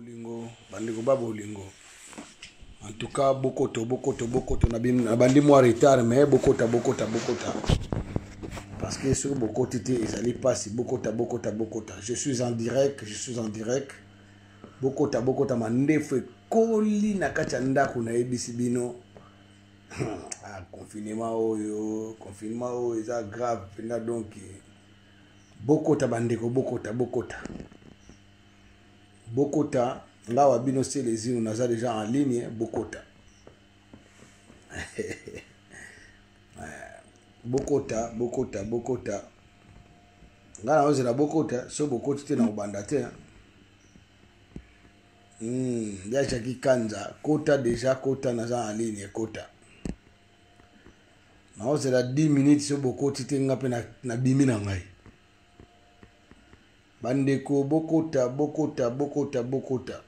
bolingo bandeko ba bolingo en tout cas bokoto bokoto bokoto nabandi mwa retard mais bokota bokota bokota parce que soki bokoti te ezali mpasi bokota bokota bokota je suis en direct je suis en direct bokota bokota mandefu ekoli na kati ya ndako nayebisi bino ah, confinement oyo confinement oyo eza grave mpenza donc bokota bandeko bokota bokota bokota ngawa bino selezino naza deja en ligne bokota bokota bokota bokota ngai naozela bokota so bokoti te na kobanda te hmm, ya jaki kanza kota deja kota naza en ligne kota naozela 10 minutes so bokoti te nga mpe nabimi na ngai Bandeko bokota bokota bokota bokota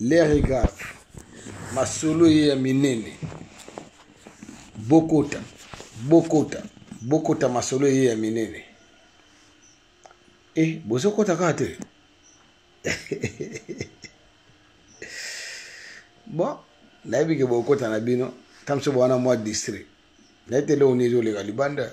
les regards masolo ye ya minene bokota bokota bokota masolo ye ya minene e eh, bozokota kaka te bon nayebi ke bokota na bino ntango mosusu bowana mwa distrait naye te eloko nini ezoleka libanda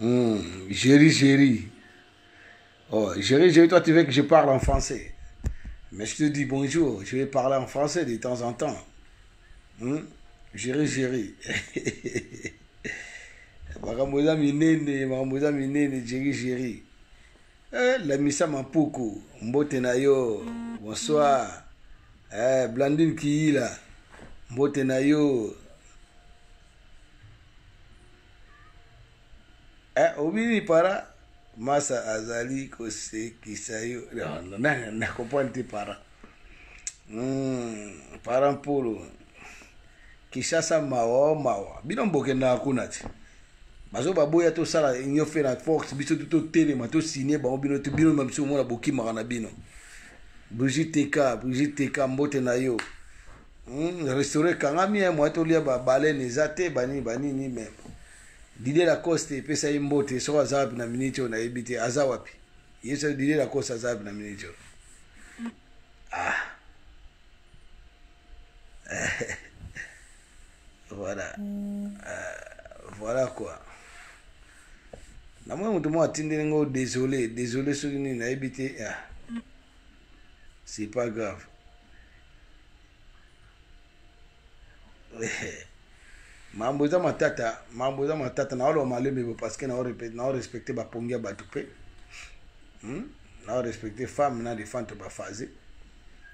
Hum, Jerry, Jerry. Oh, Jerry, Jerry, toi, tu veux que je parle en français. Mais je te dis bonjour, je vais parler en français de temps en temps. Hum? Jerry, Jerry. makambo eza minene makambo eza minene jeri jeri eh, lamisa mampuku mbote na yo bonsoir eh, blandine kiyila mbote na yo eh, obini para masa azali kosekisa yo na comprendre te para mm, para mpolo kishasa mawa mawa bino mbokendaka kuna te bazo baboya tosala union fe na force biso tu totelema tosigne bango bino te bino biso omona bokimaka na bino brigitte teka brigitte teka mbote na yo Hmm, restaurant ekangami ye moya tolia babalene eza te banini banini me didie lacoste epesa ye mbote soko aza wapi na miniti oyo nayebi te aza wapi ye so didie lacoste aza wapi na miniti oyo ah. voilà uh, voilà quoi namoni moto moko atindeli ngo désolé désolé soki nini nayebi te ah. c'est pas grave mambo eza matata mambo eza matata naoloba malembe bo parce que naorespecte bapongi ya bato mpe hmm? naorespecte femme na defante bafaze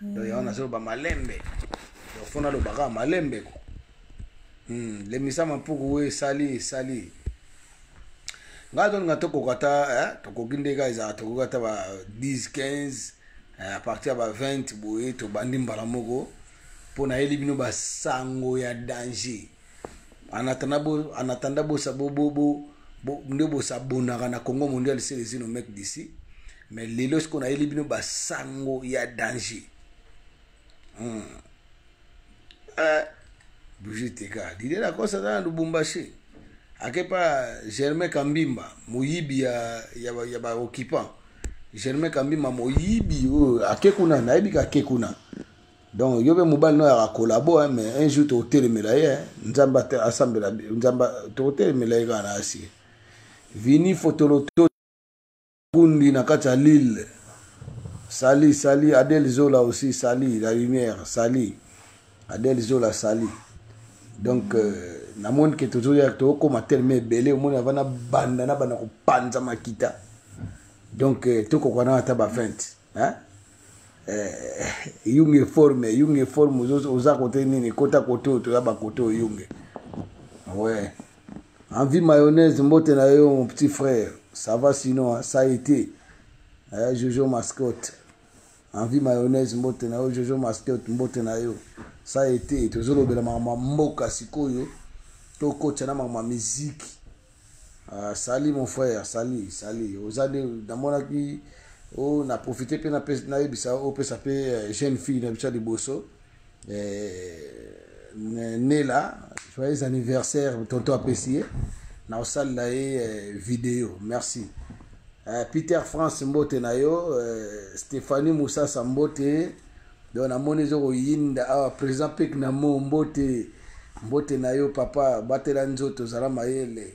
donc yango nazoloba malembe donc fo nalobaka malembe ko hmm, lemisa mapuku oyo esali esali ngai tolinga tokoka ata eh, tokoki nde kaka ezala tokoki ata ba 10 15 eh, a partir ya ba 20 boye tobandi mbala moko mpo nayeli bino basango ya danger anatanda bosa nde bosabonaka na congo mondial selezino mek d'ici mais lelo sikoyo nayeli bino basango ya danger hmm. eh. bougie teka dide lacoste aza na lubumbashi ake pa germain kambimba moyibi ya, ya, ya baoccupant germain kambimba moyibi oyo oh, ake kuna nayebi ka ake kuna donc yo mpe mobali no yaka kolabo hein, mais un jour tokotelemela ye nzambe asambela nzambe tokotelemela ye kaka na asie vini fotoloto kundi na kati ya lille sali sali adel zola aussi sali la lumière sali adel zola sali donc euh, namoni ke tozoya tokoma telema ebele omoni ava na banda na banda kopanza makita donc euh, tokoka na ata ba 20 hein? eh, yunge forme yunge forme oza kote nini kota kote oyo toya bakote oyo yunge ouais. Envie mayonnaise, mbote na yo, mon petit frère. Ça va sinon, hein? ça a été. Eh, Jojo mascotte. Envie mayonnaise, mbote na yo, Jojo mascotte, mbote na yo. Ça a été. Tozolobela mama mboka sikoyo. Tokotya na mama miziki. Ah, sali mon frère, sali, sali. Oza de namonaki oh, na profite mpe nayebisa opesa mpe euh, jeune fille na biso ya liboso. eh, nela joyeux anniversaire tonto apesi ye naosalela ye eh, video merci eh, peter france mbote na yo eh, stéphanie mosasa mbote donc namoni ezo koyinda awa ah, président pek na mo mbote mbote na yo papa batela nzoto zala mayele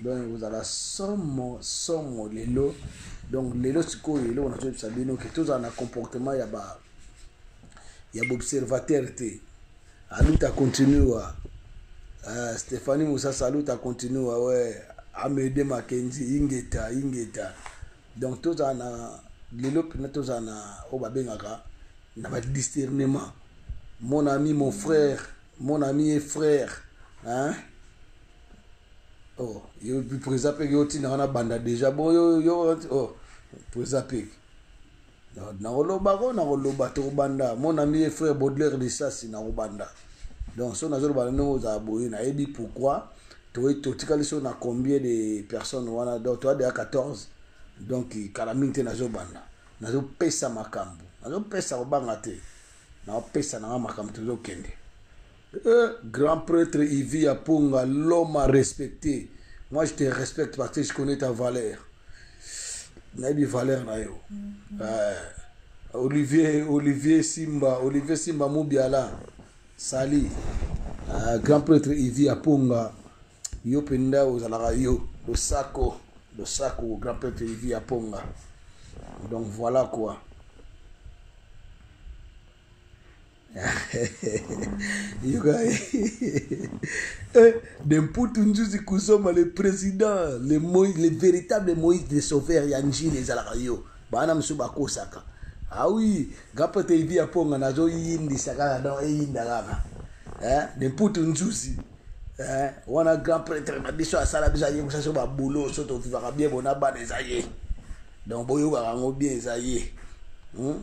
donc ekozala somo somo lelo donc lelo sikoyo eloko nazoyebisa bino ke tozala na comportement ya ba ya baobservateur te aluta continua uh, ah, stéphanie mosasa aluta continua we amede makenzi ingeta ingeta donc tozala na lelo mpena tozala na oyo babengaka na badiscernement mon ami mon frère mon ami et frère hein? oh yo preza peke yo ntina wana banda deja bo yo yo oh preza peke nakoloba ko nakoloba tokobanda mon ami ye frère baudelaire lisasi nakobanda donc so nazoloba ndenge ozala boye nayebi pourquoi totikali so na combien de personnes wana donc toa deja 14 donc kala mingi te nazobanda nazopesa makambo nazopesa kobanga te naopesa nanga makambo tozokende Euh, grand prêtre Ivi Aponga, l'homme à respecter. Moi, je te respecte parce que je connais ta valeur. Naïbi valeur na yo. Mm -hmm. euh, Olivier, Olivier Simba, Olivier Simba Moubiala. Sali. Euh, grand prêtre Ivi Aponga. Yo penda ozalaka yo. Losako. Losako, grand prêtre Ivi Aponga. Donc voilà quoi. Eh, de mputu nzuzi kusoma le président le, Moïse, le véritable moïse de sauveur ya njili ezalaka yo bana mosusu bakosaka awi ah gapate evi ya mponga nazoyindisa kaka don eyinda kaka eh, de mputu nzuzi eh, wana grand prêtre na biso asala biso ayebisa so babulo so tovivaka bien bona bana eza ye donc boyokaka yango bien eza ye hmm?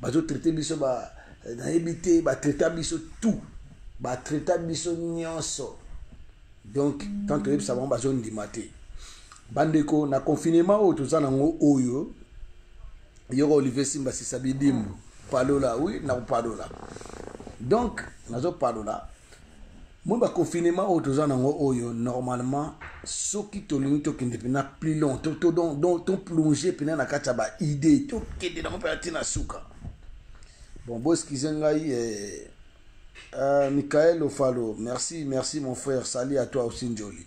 bazo traite biso ba nayebi te ba traita biso tout ba traita biso nyonso donc tant toyebisa bango bazo ndima te bandeko na confinement oyo toza nango oyo yoko olivier simba sisa bidimbu palola oui nakopalola donc nazopalola moi ba confinement oyo toza nango oyo normalement soki tolingi tokende mpena plus long toplonge mpena na kati ya baidee tokende nango mpena ti na suka bon boeskize ngai eh, uh, michael ofalo merci merci mon frère sali à toi aussi njoli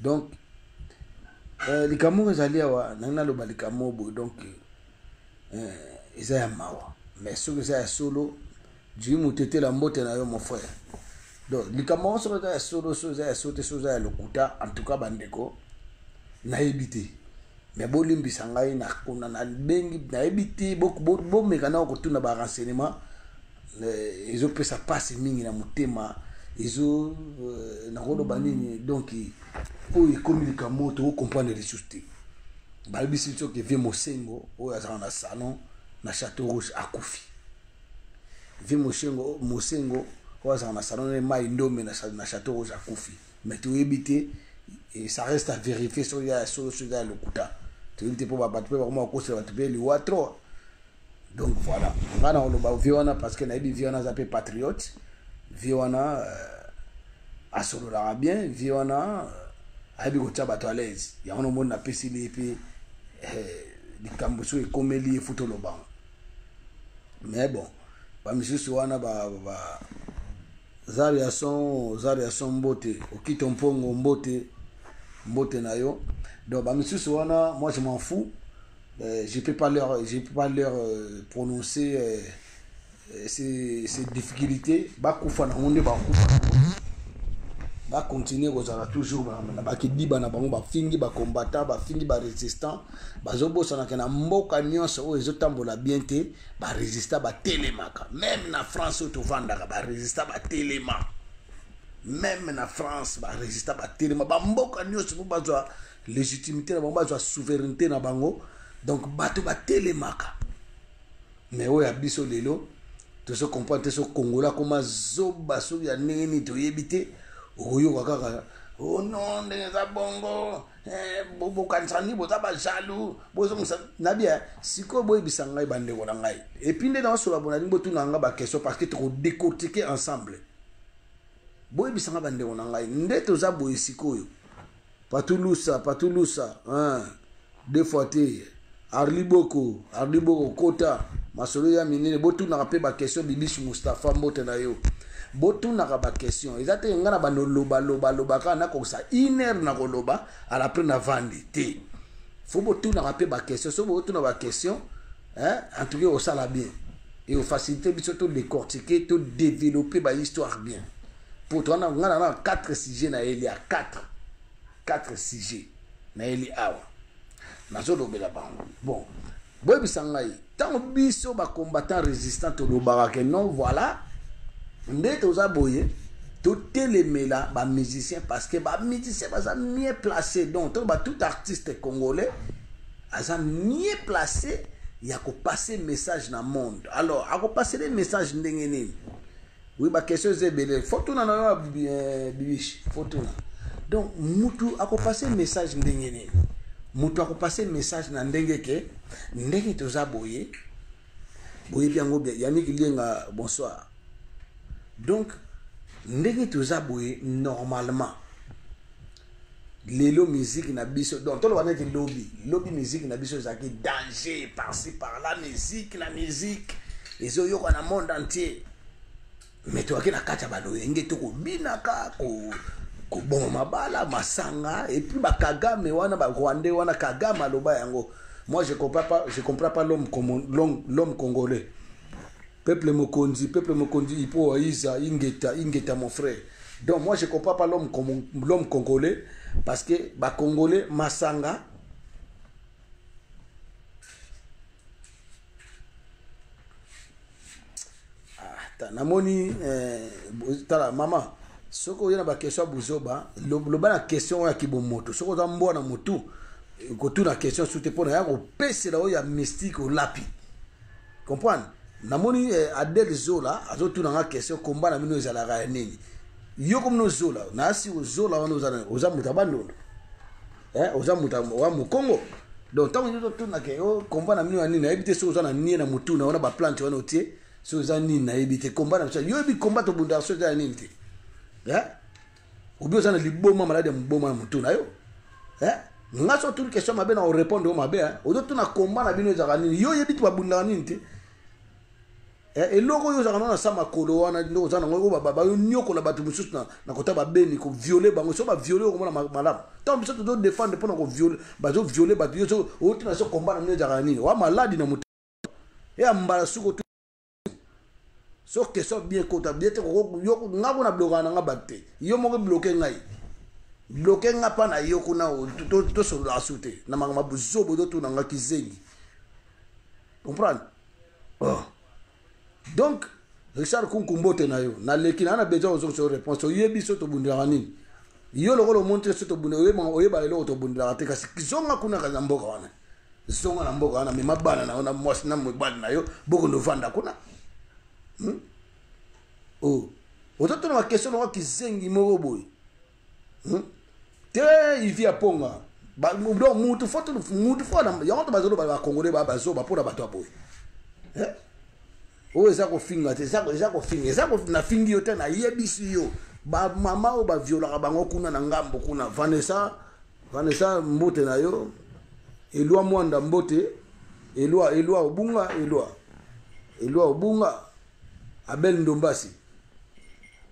donc eh, likambo oyo ezali awa nangi naloba likambo boye donc eh, eza ya mawa mais soki eza ya solo Jui Mutetela mbote na yo mon frère. Donc likambo yango soki eza ya solo so eza ya sote so eza ya lokuta en tout cas bandeko nayebi te mais bolimbisa ngai na kuna na bengi nayebi te bomeka nao kotuna ba renseignement eh, ezopesa mpasi mingi na motema ezo eh, nakoloba nini donc oyo ekomi likambo tokocomprendre lisusu te bayebisi biso ke vie mosengo oyo azala na salon na château rouge akufi vi mosengo mosengo oyo azala na salon ne mai ndombe na chateau rouge akufi mais toyebi te ça reste à vérifier soki ya solo soki ya lokuta toyebi te mpo bato mpe bakoma bakosela bato mpe liwa trop donc voilà ngai na koloba vie wana parce que nayebi vie wana aza mpe patriote vie wana euh, asololaka bien vie wana euh, ayebi kotya bato à l'aise yango nomoni napesi li mpe eh, likambo soki ekomeli ye futa olobango mais bon bamisusu wana ba, ba, ba zari ya son zari ya son mbote okito mpongo mbote mbote na yo donc bamisusu wana moi je m'en fous euh, je peux pas leur je peux pas leur euh, prononcer euh, euh ces, ces difficultés bakufa nango nde bakufa bakontinue kozala toujours na bakidiba na bango bafingi bacombattant bafingi barésistant ba bazobosana ke na mboka nyonso oyo ezotambola bien te baresista batelemaka meme na france oyo tovandaka baresista batelema meme na france baresista batelema bamboka nyonso mpo bazwa légitimité na bango bazwa souveraineté na bango donc bato batelemaka me oyo ya biso lelo tozo comprendre te so kongola akoma zoba soki ya ndenge nini toyebi te okoyoka kaka oh non ndenge eza bongo Eh, bokanisa nini boza bajaloux bozongisa na bien sikoyo boyebisa ngai bandeko na ngai epuis nde naosolola bo nalingi botuna nga baquestion parce que tokodecortike ensemble boyebisa ngai bandeko na ngai nde toza boye sikoyo patulusa patulusa deux fois te Arly Boko, Arly Boko kota masolo ya minene botunaka pe ba question Bibiche Mustapha mbote na yo. Botunaka ba question eza te nga na bando loba loba loba kaka na kokisa une heure na koloba à la après na vandi te. Faut botunaka pe ba question so botuna ba question hein en tout cas au sala bien et au faciliter biso to décortiquer to développer ba histoire bien. Pour toi na nga na 4 sujets na elia 4 4 sujets nayeli awa nazolobela bango bon boyebisa ngai ntango biso bacombattant résistant tolobaka ke non voilà nde toza boye totelemela bamusicien parce que bamusicien baza mieux placé donc to batout artiste congolais aza mieux placé ya kopase message na monde alors akopasele message ndenge nini Oui, ba question eza ebele fo tuna na yo eh, bibishi fo tuna donc mutu akopase message ndenge nini mutu akopase message na ndenge ke ndenge toza boye boyebi yango bien yaniki lienga bonsoir donc ndenge toza boye normalement lelo musique na biso donc toloba neti lobi lobi musique na biso ezalaki danger parci par la musique na musique ezoyoka na monde entier me toyaki na kati ya baloyenge to kobinaka koboma mabala masanga epuis bakagame wana barwandais wana kagame aloba yango moi je comprends pas, je comprends pas l'homme congolais Peuple Mokonzi, Peuple Mokonzi, Ipo Aiza, Ingeta, Ingeta mon frère. Donc moi je comprends pas l'homme l'homme congolais parce que ba congolais masanga ah, namoni eh, tala mama soki oye na bakestion ya buzoba loba na question oyo ya kibomoto soki oza mbwa na motu kotuna question su te mpo na ya kopesela oyo ya mystique olapi comprendre namoni eh, adel zola azotuna nga question komba na bino ezalaka ya nini yo komi no zola nasi ozola wana oza oza moto ya bandundu eh, oza moto wa mokongo donc ntango nini totuna ke o oh, komba na bino ya nini nayebi te soki oza na nie na motu na wana baplante wana otie soki oza nini nayebi te komba na biso yo yebi komba tobundaka soki eza ya nini te eh? obi oza na liboma maladi ya moboma ya motu na yo eh? nga so otuni question mabe na orépondre yo mabe eh? ozotuna komba na bino ezalaka nini yo oyebi ti babundaka nini te Eh, eloko oyo ozalaka nano na sa makolo wana nde oza nango oyo bayoniokola bato mosusu na kota babeni koviole bango so baviole okomona malamu ntango biso tozodefendre mpo na koviole bazoviole bato yo otina so komba na mino ezalaka nini wa maladi na moto ya mbala suko so question bien ekota bien te nga kuna blokaka na nga bato te yo moko bloke ngai bloke nga mpa na yo kuna tosolola su te na makambo ya bozobo totuna nga kizengi comprendre oh. donc richard kunku mbote na yo naleki na na besoin ozokisa réponse oyebi so tobundelaka nini yo lokola omontre so tobundela oyebaka eloko tobundelaka te kasi zonga kuna kaza mboka wana zonga na mboka wana mema bana na yo na mwasi na mobali na yo bokondo vanda kuna hmm? oh. oza tona bakestion noko kizengi moko boye hmm? te ivi ya ponga donc mutu fo mutu fo yango to bazoloba bakongole bazoba mpo na bato ya boye eh? oyo eza kofinga te eza kofinga eza nafingi yo te nayebisi yo bamama oyo baviolaka bango kuna na ngambo kuna vanessa vanessa mbote na yo elwa mwanda mbote elwa elwa obunga elwa elwa obunga abel ndombasi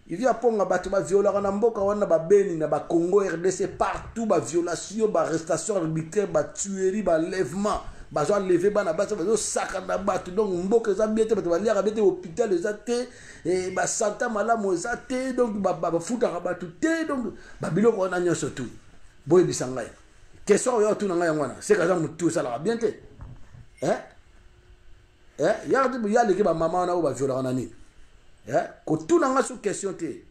Il y a ponga bato ba violaka na mboka wana ba beni na ba Congo RDC partout ba violation ba arrestation arbitraire ba tuerie ba lèvement bazo lever bana basi bazo saka na bato donc mboka eza bien te bato baliaka bien te hôpital eza te eh, ba santa malamu eza te donc bafutaka bato te donc ba biloko wana nyonso tu boyebisa ngai question oyo otuna ngai yango wana seka aza motu osalaka bien te eh? eh ya tibu ya leke ba maman na ba violaka na nini eh ko tuna nga su question te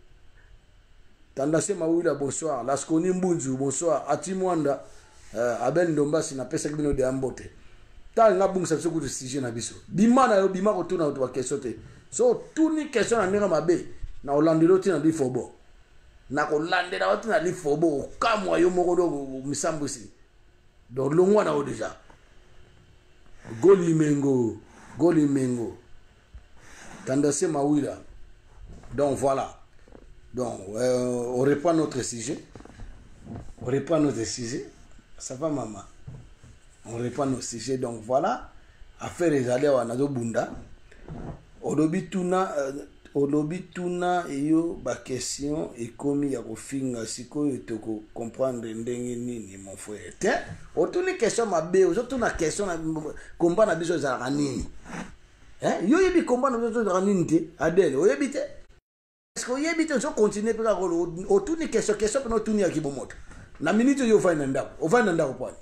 tandase mawila bonsoir laskoni mbunzu bonsoir atimwanda eh, abel ndombasi na pesaki bino de ambote ta nga bungisa biso kutu sujet na biso bima na yo bima ko tuna yo ba question te so tuni question na ndenge mabe na olandelo ti na lifobo na kolandela yo ti na lifobo okamwa yo moko do misambwisi donc longwa na yo deja golimengo golimengo tandase mawila donc voilà donc euh, on reprend notre sujet on reprend notre sujet ça va maman on reprend nos sujets donc voilà affaire ezali awa nazobunda olobi tuna olobi tuna yo ba question ekomi ya kofinga sikoyo toko comprendre ndenge nini mon frère te otuni question mabe ozotuna question na komba na biso ezalaka nini eh? yo oyebi komba na biso ezalaka nini te adele oyebi te Eske oyebi te ozo continuer mpe kaka kolo otuni question question mpena otuni ya kibomoto na minute oyo ovandi na ndako ovandi na ndako mpwani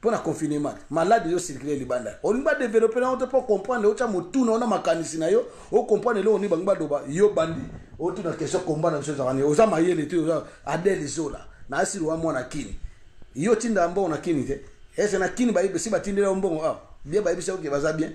mpo na confinement malade ezo circule libanda olingi badevelope nango te mpo comprendre otya motuna ona makanisi na yo ocomprendre eloko nini bango baloba yo bandi otuna question komba na biso ezalaka nini oza mayele te oza adele zola na asili wa mwana kini yo otindaka mbongo na kini te ese na kini bayebisi batindela yo mbongo awa bie bayebisi oke baza bien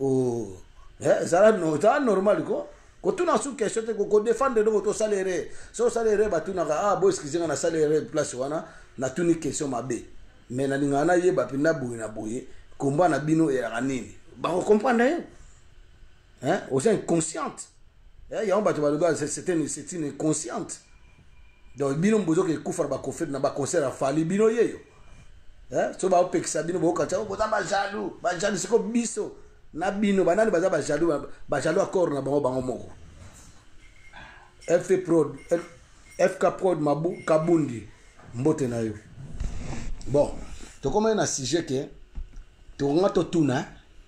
Oh, eh, ezala no, ezala normal ko. Kotuna su question te ko défendre donc to salaire. So salaire batunaka ah bo excusez na salaire place wana na tuni question mabe. Mais na ninga na yeba pe na boye na boye combat na bino elaka nini. Ba ko comprendre ye. Hein, aux inconscientes. Eh, yango bato baloba c'est une c'est une inconsciente. donc bino bozo ke kufa na ba concert na ba concert ya fali bino yeyo hein so ba opekisa bino boka tsa boza ba jaloux ba jaloux siko biso na bino ba nani baza ba jaloux ba jaloux accord na bango bango moko FP Prod FK Prod mabu kabundi mbote na yo bon tokomaki na sujet ke tokonga totuna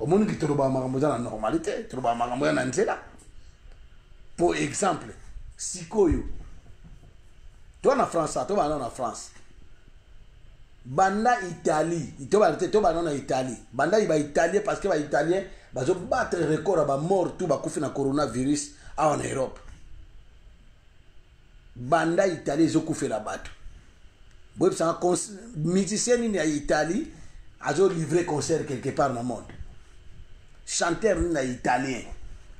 omoni ki tolobaka makambo eza na normalité tolobaka makambo ya na nzela po exemple sikoyo to na france to bana na france banda italie to bana na italie banda ba italien parce que ba italien bazo battre record ya ba mort tout bakufi na coronavirus awa na europe Banda Italie ezo kufela batu. Boyebisa nga musicien nini ya Italie azo livrer concert quelque part na monde. Chanteur nini na italien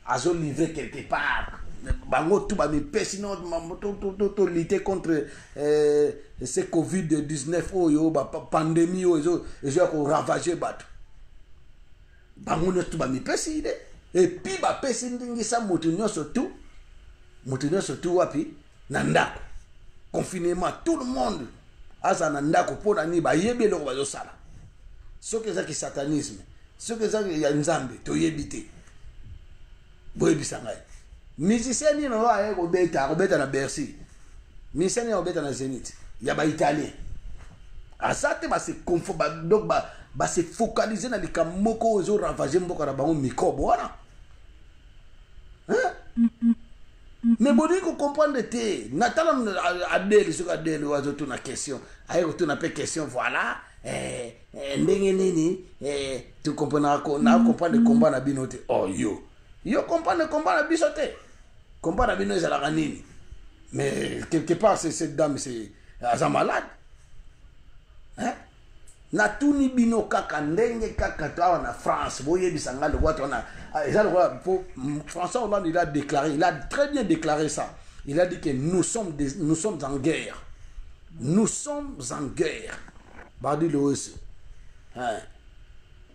azo livrer quelque part bango tout bamipesi no tolite contre euh, ce covid 19 oyo bapandemie oyo ezoya koravage bato bango nyonso tu bamipesi ide epi bapesi ndingisa moto nyonso tu moto nyonso tu wapi na ndako confinement tout le monde aza na ndako mpo na nini bayebi eloko bazosala soki eza kisatanisme soki eza ya nzambe toyebi te boyebisa ngai musicien nini oyo aye kobeta akobeta na bercy musicien nini akobeta na zenith ya baitalien aza te base donc base focalise na likambo moko oyo ezo ravage mboka na bango mikobo wana me bolingi kocomprendre te natala adele soki adele oyo azotuna question aye kotuna mpe question voilà eh, eh, ndenge nini eh, tu comprendre ko na comprendre combat na bino te oh yo yo comprendre combat na biso te combat na bino ezalaka nini mais quelque part c'est cette dame c'est aza malade hein natuni bino kaka ndenge kaka to awa na france boyebisa ngai lokola to na ah, eza lokola po mm, françois hollande il a déclaré il a très bien déclaré ça il a dit que nous sommes, des, nous sommes en guerre Nous sommes en guerre. Bardi Loese. Hein.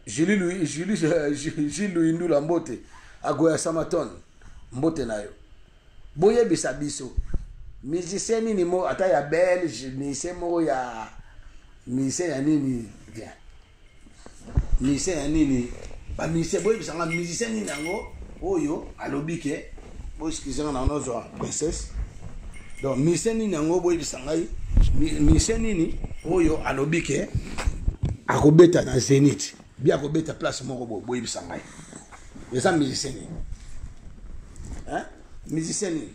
Julie Louis, Julie, Julie Louis Ndula Mbote. Agoya Samaton. Mbote na yo. Boyebisa biso. Musicien nini mo ata ya belge, musicien moko ya musicien ya nini bien. musicien ya nini bamusicien boyebisa nga musicien nini yango oyo alobi ke bosikisa nga na nozwa princesse donc musicien nini yango boyebisa ngai musicien nini oyo alobi ke akobeta na zenith bi akobeta place moko boye boyebisa ngai eza musicien nini musicien nini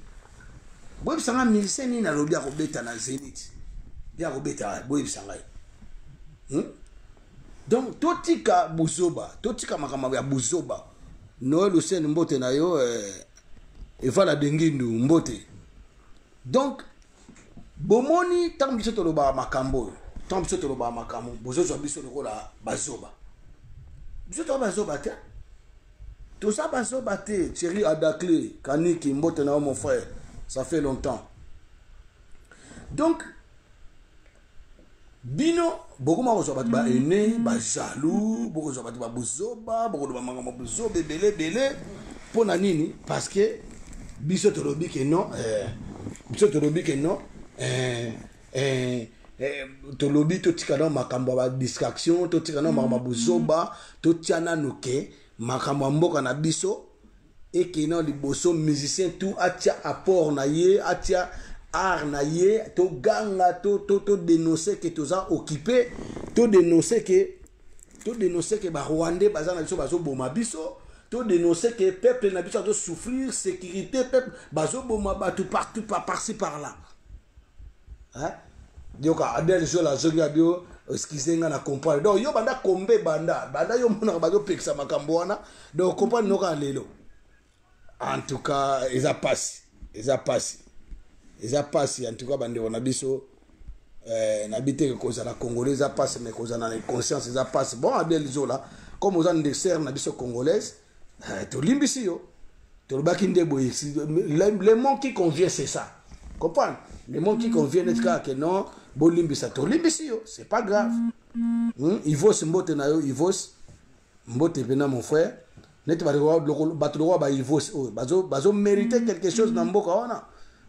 boyebisa ngai musicien nini alobi akobeta na zenith mpe akobeta boyebisa ngai hmm? donc totika buzoba totika makambo ya buzoba noel hussein mbote na yo eh, evala dengindu mbote donc bomoni ntango biso tolobaka makambo oyo ntango biso tolobaka makambo bozozwa biso lokola bazoba biso toa bazoba te toza bazoba te cheri adacle kaniki mbote na yo mon frère ça fait longtemps donc bino bokoma kozwa bato ba aine bajaloux bokozwa bato babuzoba bokoloba makambo buzoba ebele ebele mpo na nini parce que biso tolobi ke non eh, biso tolobi ke non eh, eh, Eh, tolobi totika nao makambo ya badistraction totika nao makambo ya buzoba totya nano ke makambo ya mboka na biso ekei nao liboso musicien tout atya apport na ye atya art na ye toganga todenonse to, to ke toza occupe todenonse ke todenonse ke barwandais baza na biso bazoboma biso todenonse ke peuple na biso azosouffrir sécurité peuple bazoboma bato partout par, par ci par là hein donc abia lisola azongi abio excuse nga na comprendre donc yo banda kombe banda banda yo monaka bazopekisa makambo wana donc comprendre noka lelo en tout cas eza pasi eza pasi eza pasi en tout cas bandeko na biso eh, nabi te kozala congolais eza pasi mais kozala na inconscience eza pasi bon abia lizola comme oza ndesere na biso congolaise eh, tolimbisi yo tolobaki nde boye le mot qui convient c'est ça comprendre le mot qui convient neti kaka ke non bolimbisa tolimbisi yo c'est pas grave hmm? ivos mbote na yo ivos mbote mpena mon frère neti bato lokola baivos oyo bazomérite quelque chose na mboka wana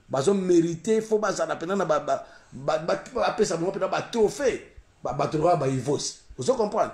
bazomérite fo bazala mpena na bapesa bango mpena batrophée bato lokola baivos ozo comprendre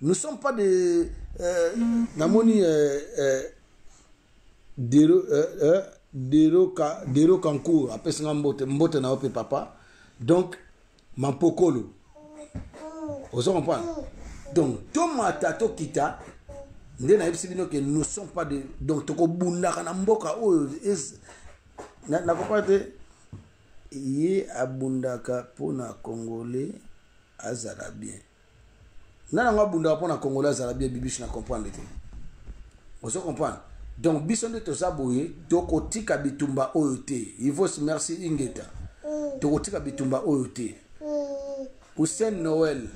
nous sommes pas des euh, namoni euh, euh, dero euh, euh, dero ka dero kankour apesi nga mbote mbote na yo mpe papa donc mampokolo ozo comprendre donc tomata tokita nde nayebisi bino ke nous sommes pas de donc tokobundaka na mboka oyo nakopa te ye abundaka mpo na congolais azala bien nana ngo abundaka mpo na congolais azala bien bibishi na comprendre te ozo comprendre donc biso nde toza boye tokotika bitumba oyo te ivos merci ingeta tokotika bitumba oyo te hussein noel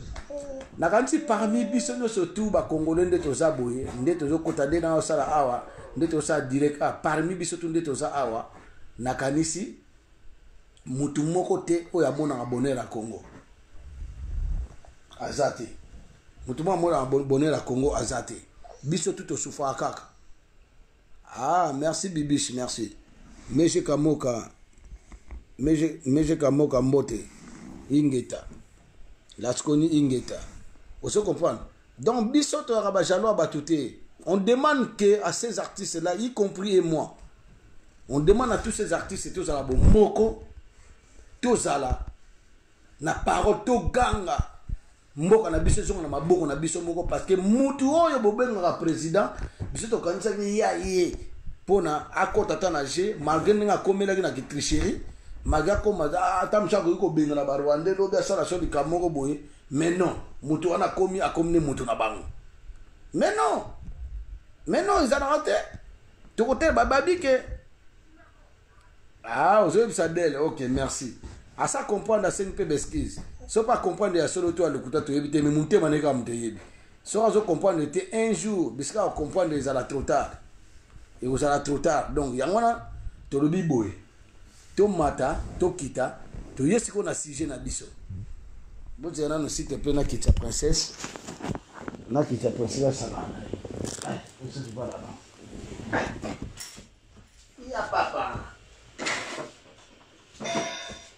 nakanisi parmi biso nyonso tu bacongolais nde toza boye nde tozokota nde na osala awa nde tozosala direct a parmi biso tu nde toza awa nakanisi mutu moko te oyo amonaka bonheur ya congo aza te mutu moko amonaka bonheur ya congo aza te biso tu tosufaka kaka ah merci bibis merci meje kamoka meje kamoka mbote ingeta laskoni ingeta ozo comprendre donc biso toyaka bajalois bato te on demande que à ces artistes là y compris et moi on demande à tous ces artistes tozala bomoko tozala na parole toganga mboka na biso ezonga na maboko na biso moko parce que mutu oyo bobengaka président biso tokanisaki ya ye mpona akota ata na je malgré ndenge akomelaki na kitricherie magi akoma ata mosu akoki kobengana barwandais lobi asala so likambo moko boye mais non moto wana akomi akomi nde moto na bango mais non mais non ezalaka te tokotele bababi ke ah ozoyebisa dele ok merci asa comprendre asengi mpe baeskise so mpe acomprendre ya solo to ya lokuta toyebi te me motema na ye kaka moto eyebi soki azo comprendre te un jour bisika acomprendre ezala trop tard ekozala trop tard donc yango wana tolobi boye tomata tokita toye sikoyo na sujet na biso bozela nano site mpe na kiti ya princesse na kiti ya princesse asala ya papa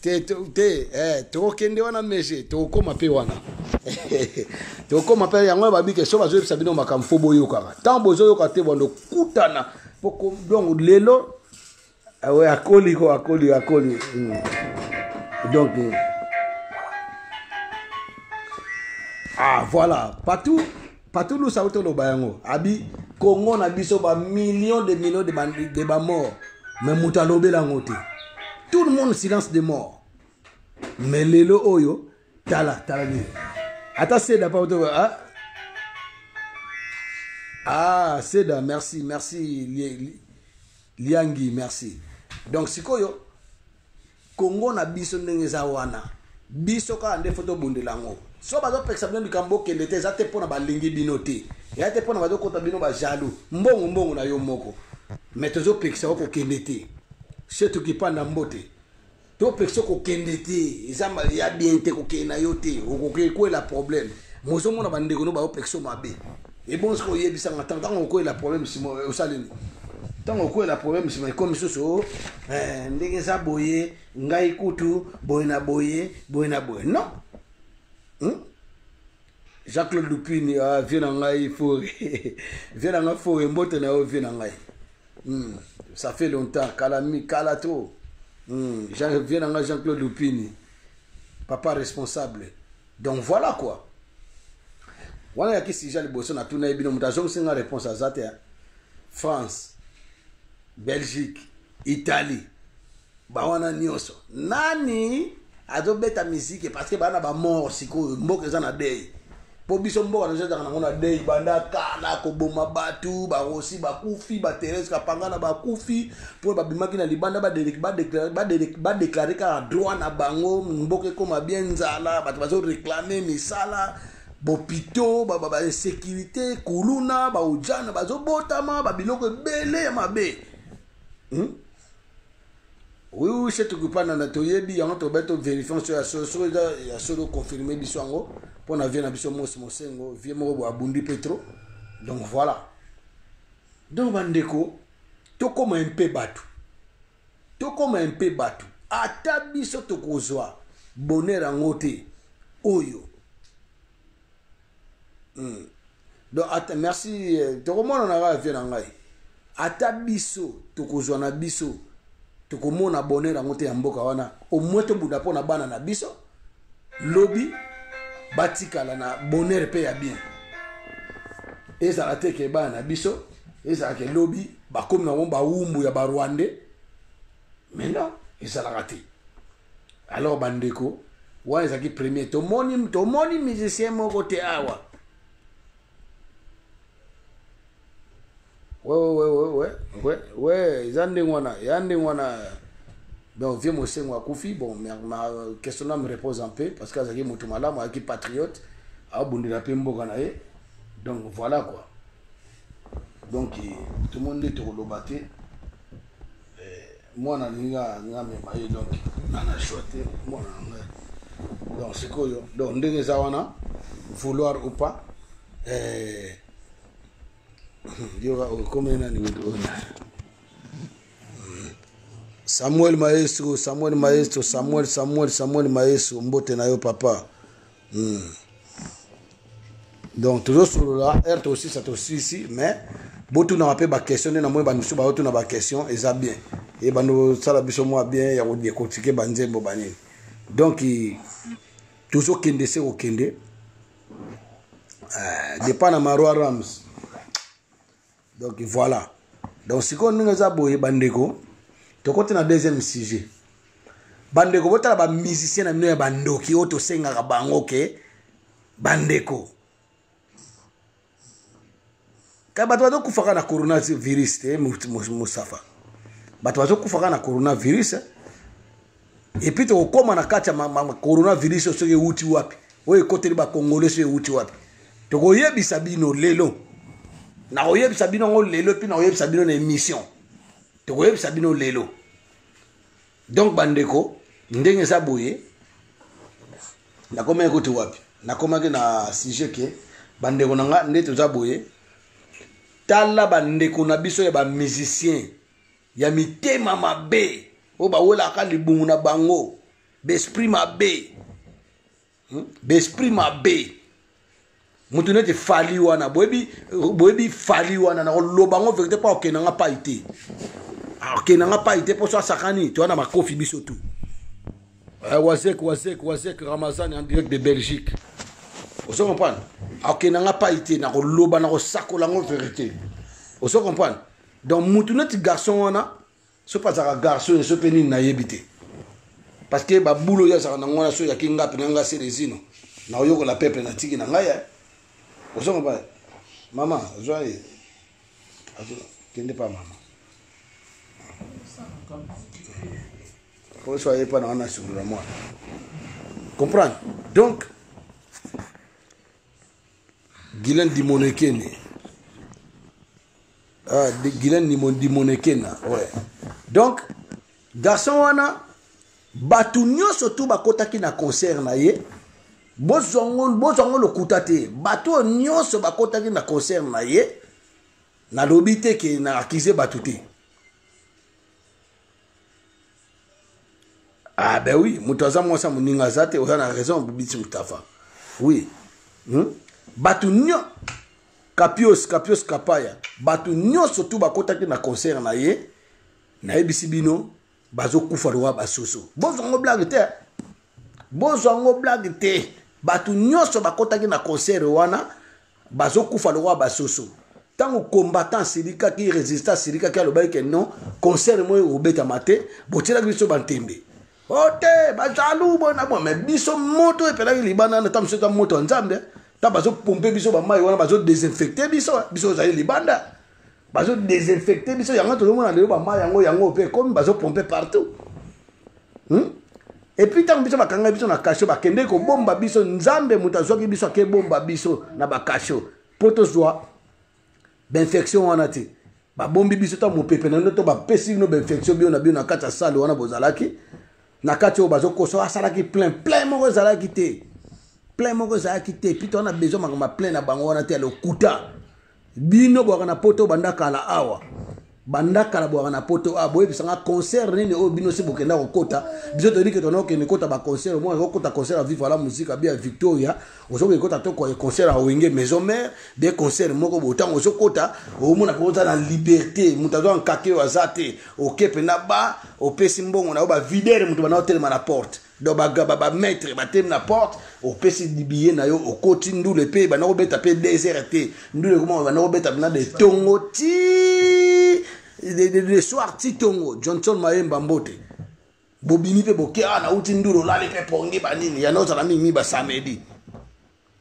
te te te eh, tokokende wana mese tokokoma mpe wana tokokoma mpe yango ya babike so bazoyebisa bino makambo fo boyokaka ntango bozoyoka te bando kutana po donc lelo awe ah akoli ko akoli akoli hmm. donc hmm. ah voilà partout patulus auti oloba yango abi congo na biso ba million de million de bamort mais moto alobela yango te tout le monde silence de mort mais lelo oyo tala tala nini ata seda pa oto ah. ah seda merci merci liangi merci donc sikoyo Congo na biso ndenge eza wana biso kaka nde fo tobundela yango so bazopekisa bino likambo bokende te eza te mpo na balingi bino te eza te mpo na bazokota bino bajaloux mbongo mbongo na yo moko me tozopekisa yo kokende te se tukipanda mbote topekisa yo kokende te eza ya bien te kokende na yo te okoki ekwela problème mozomona bandeko no baopekisa yo mabe ebongo soki oyebisa nga ntango ntango okwela problème nsima osali nini ntango okwela problème nsima ekomi susu oh, eh, ndenge eza boye ngai kutu boye na boye boye na boye non hmm? jacques claude lupini ah, vie na ngai fore vie na ngai fore mbote na yo vie na ngai hmm. ça fait longtemps kala mi kala to hmm. vie na ngai jean claude lupini papa responsable donc voilà quoi wana yaki sija liboso natuna ye bino moto azongisi nga réponse aza te france belgique italie bawana nyonso nani azobeta miziki parce que baa na bamort sikoyo mboka eza na dei mpo biso mboka na biso ezalaka nango na dei banda kala koboma bato barosi bakufi baterese kapangana bakufi mpo oyo babimaki na libanda badeklare kaka droit na bango mboka ekoma bien nzala bato bazoreklame misala bopito bainsécurité kuluna baujana bazobotama babiloko ebele ya mabe hmm? oui se tokipana na toyebi yango tobe toverifie nso ya solo soko eza ya solo confirme biso yango mpo na vie na biso mosi mosengo vie moko boabundi petro donc voilà donc bandeko tokoma mpe bato tokoma mpe bato ata biso tokozwa bonheur yango te oyo hmm. donc ata merci eh, tokomonana kaka vie na ngai ata biso tokozwa na biso tokomona bonheur yango te ya mboka wana omwe tobunda mpo na bana na biso lobi batikala na bonheur mpe ya bien ezala te ke bana na biso ezala ke lobi bakomi na bango bawumbu ya barwandais mais non ezalaka te alors bandeko wana ezalaki premier tomoni tomoni musicien moko te awa wewewewewe eza ndenge wana ya ndenge wana donc vieux mosengo akufi bon ma question na me repose en paix parce que azalaki moto malamu azalaki patriote abundela mpe mboka na ye donc voilà quoi donc tomoni nde tokoloba te mwana alingi nga mema ye donc nga na choix te mwana na ngai donc sikoyo donc ndenge eza wana vouloir ou pas eh, yoka okomeli nani kutu ona samuel maestro samuel maestro samuel samuel samuel maestro mbote na yo papa mm. donc tozosolola heure tosisa tosisi mais botunaka mpe baquestion nde na moi bato mosusu baotuna baquestion eza bien ye bandosala biso mwa bien ya kodekotike banzembo banini donc tozokende se kokende eh, départ na marois rams donc voilà donc sikoyo ndenge eza boye bandeko tokoti na deuxième sujet bandeko botala bamusicien na bino ya bandoki oyo tosengaka bango ke bandeko ka bato bazokufaka na coronavirus te mosafa bato bazokufaka na coronavirus eh. epuis tokokóma na kati ya coronavirus oyo soki euti wapi oyo ekoteli bacongolais soki euti wapi tokoyebisa bino lelo nakoyebisa bino yango lelo epuis nakoyebisa bino na émission tokoyebisa bino lelo donc bandeko ndenge eza boye nakomaki kote wapi nakomaki na sujet ke bandeko na nga nde toza boye tala bandeko na biso ya bamusicien ya mitema mabe oyo bawelaka libumu na bango besprit mabe hmm? besprit mabe moto neti fali wana boyebi boyebi fali wana nakoloba yango verité mpo akokenda nga pai te akokenda nga pai te mpo so asakani toya na makofi biso tu eh, wazek wazek wazek ramazan en direct de belgique ozo comprendre akokenda nga pai te nakoloba nakosakola yango verité ozo comprendre donc moto neti garçon wana soki azalaka garçon ye soki mpe nini nayebi te parce que babulo oyo azalaka nango wana so oyaki ngape na nga se rezino na oyokola peuple na tiki na ngai eh. ozonga ba mama zwa ye kende pa mama oso aye pa na wana asundula mwana comprendre donc Gilen Dimonekene. Ah, Gilen Dimonekena, ouais. Donc, garçon wana, bato nyonso tu bakotaki na concert na ye bozwa yango lokuta te bato oyo nyonso bakotaki na concert na ye nalobi te ke na akize bato te ah ben oui moto aza mwasi ya moninga aza te oza na raison bobiti mutafa oui hmm? bato nyo kapios kapios kapaya bato nyonso tu bakotaki na concert na ye nayebisi bino bazokufa lokola basusu bozwa yango blage te bozwa yango blage te bato nyonso bakotaki na concert wana bazokufa lokola basoso ntango combattant asilikaki résistant asilikaki alobaki ke non concert moi ekobetama te botielaki biso bantembe o oh, te bajalou bona bo me biso moto epelaki libanda na ntango mosusu eza moto ya nzambe ntango bazopompe biso bamai wana bazodesinfecte biso biso ozali libanda bazo désinfecter biso yango tozomona lelo bamai yango yango mpe ekomi bazopompe partout hmm? epuis ntango biso bakanga biso na kasho bakendeki kobomba biso nzambe moto azwaki biso akebomba biso na bakasho mpo tozwa bainfection wana te babombi biso ntango mopepe na bino to bapesi bino bainfection bio na bio na kati ya sale wana bozalaki na kati oyo bazokoso asalaki plein plein moko ezalaki te plein moko ezalaki te pito wana besoin makambo ya plein na bango wana te ya lokuta bino bwaka na poto banda kala awa banda kala bwaka na poto awa boyebisa nga concert nini oyo bino si bokenda kokota biso toyebi ke tona okende kota baconcert omona okota concert ya viva la musique abi ya victoria ozokende kota tokoye concert ya wenge maison mare de concert moko bo ntango ozokota omona mpe oza na liberté moto aza nkake oyo aza te oke mpenza ba opesi mbongo na yo bavidere moto banda otelema na porte donc bagaba bamaitre batemi na porte opesi biye na yo okoti ndule mpe ebanda kobeta mpe desert te ndule ekoma ebanda kobeta mpena de tongo ti le soir ti tongo johnson mayemba mbote bobimi mpe boke awa ah, nauti ndule olali mpe pongi banini yana ozala mingi mi basamedi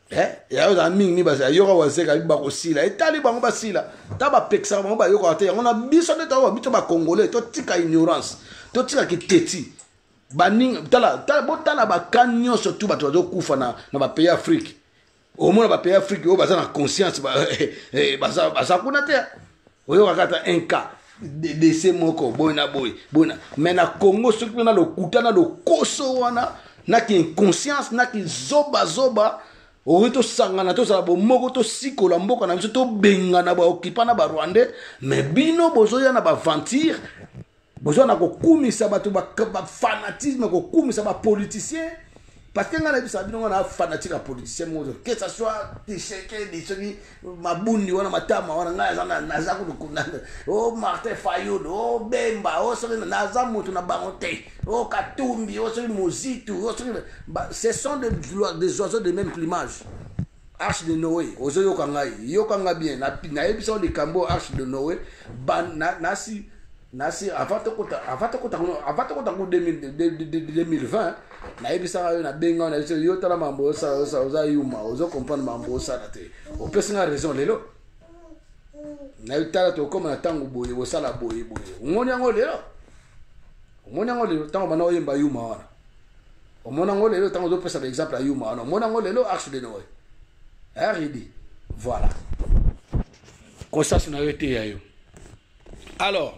eh? yayo ozala mingi mi basila yoka wazeka yebi bakosila etali bango basila ta bapekisaka bango bayokaka te yango na biso nde toa biso bakongole totika ignorance totika kiteti baninga tala tala botala bakan nyonso tu bato bazokufa na, na bapays afrique omona bapays afrique oyo baza na conscience eh, eh, baza, baza kuna te oyokaka ata un cas dese moko boye na boye boye mais na congo soki mpe na lokuta na lokoso wana na kiinconscience na kizobazoba okoki tosangana tozala bomoko tosikola mboka na biso tobengana baokipa na barwandais mais bino bozoya na baventure boza na kokumisa bato bafanatisme kokumisa bapoliticien parce que ngai nayebisaka bino ngai na fanatique ya politicien moko que ça soit tisekedi soki mabundi wana matama wana ngai aza naza kulukuna o oh, martin fayod o oh, bemba o oh, soki naza moto na bango te o katumbi o soki mozitu o soki ce sont des oiseaux de même plumage arche de noe ozoyoka ngai yoka ngai bien nayebisa yo likambo oyo arche de noe nasi nasi avant tokota avant tokota avant tokota ngo 2020 nayebisaka yo nabenga yo nayebisa yo tala mambo osala osala oza yuma ozo comprendre mambo osala te opesi nga raison lelo nayotala tokoma na ntango boye bosala boye boye omoni yango lelo omoni yango lelo ntango bana oyemba yuma wana omona ngo lelo ntango ozopesa ba exemple ya yuma wana omona ngo lelo arche de noe ridi eh, voilà conscience na yo eteya yo alors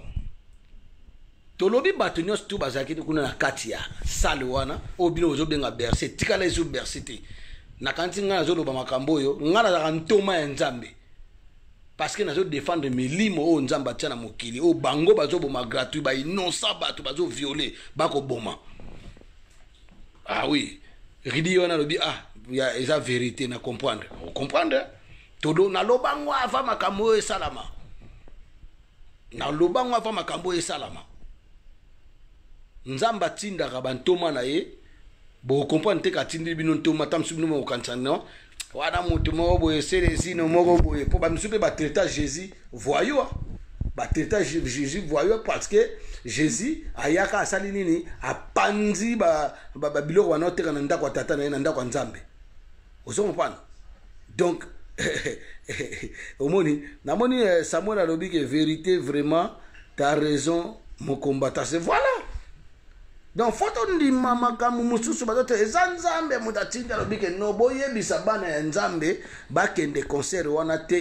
tolobi bato nyonso tu bazalaki kuna na kati ya sale wana oyo bino bozobenga berse tikala ezo berse te nakanisi ngai nazoloba makambo oyo ngai nazalaka ntoma ya nzambe parce que nazo défendre milimo oyo nzambe atia na mokili oyo bango bazoboma gratuit bainonsa bato bazoviole bakoboma ah oui ridi wana alobi ah ya, eza vérité na comprendre ocomprendre todo naloba ngo ava makambo oyo esalama naloba ngo ava makambo oyo esalama nzambe atindaka bantoma na ye bokomprendre te katindeli bino ntoma ata mosusu bino mokokanisa no wana moto moko boye selezino moko boye mpo bamisu mpe batraita jésus voyou batraita jésus voyou parce que jésus ayaka asali nini apanzi biloko wana oteka na ndako ya tata na ye na ndako ya nzambe ozo comprendre donc omoni namoni eh, samuel alobi ke vérité vraiment ta raison mon combattant c'est voilà donc fo tondima makambo mosusu bato te eza nzambe moto atindi alobi ke no boyebisa bana ya nzambe bakende concert wana te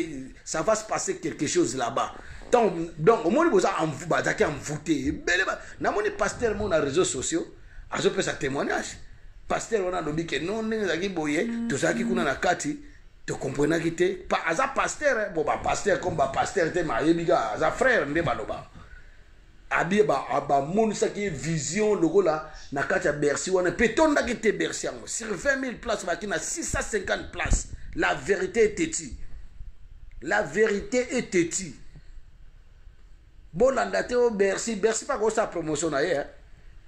ça va se passer quelque chose là-bas donc omoni boza bazalaki envoute ebele namoni pasteur mo na réseau sociaux azopesa témoignage pasteur wana alobi ke non ndenge ezalaki boye mm. tozalaki kuna na kati tokomprenaki te pa, aza pasteur eh. bo bapasteur comme bapasteur te mayebi kaka aza frère nde baloba abie bamonisaki ye vision lokola na kati ya bercy wana mpe etondaki te bercy yango sur 20 000 place baki na 650 place la vérité eteti la vérité eteti bolanda te o bercy bercy mpe akosala promotion na ye eh.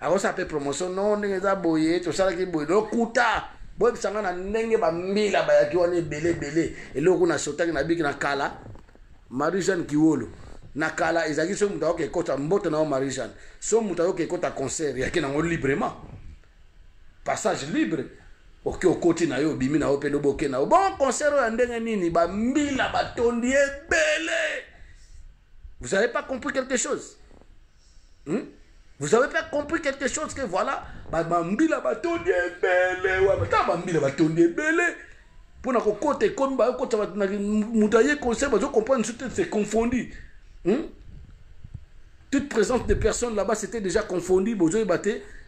akosala mpe promotion no ndenge eza boye tosalaki boye lokuta boyebisa ngai na ndenge bambila bayaki wana ebele ebele eloko nasotaki na biki na kala marie jeanne kiwolo na kala ezalaki soki moto ayoka ekota mboto na yo marie jeanne soki moto ayoka ekota concert yaki nango librement passage libre oke okoti na yo obimi na yo mpe lobi oke na yo bon concert oyo ya ndenge nini bambila batondi ebele Vous n'avez pas compris quelque chose hmm? Vous n'avez pas compris quelque chose que voilà, Bambila batondi ebele, wabata Bambila batondi ebele. Pour na kokota ekomi ba kota ba na mudaye conseil ba comprendre tout c'est confondu. Hmm? Toute présence de personnes là-bas c'était déjà confondu, bozo ebate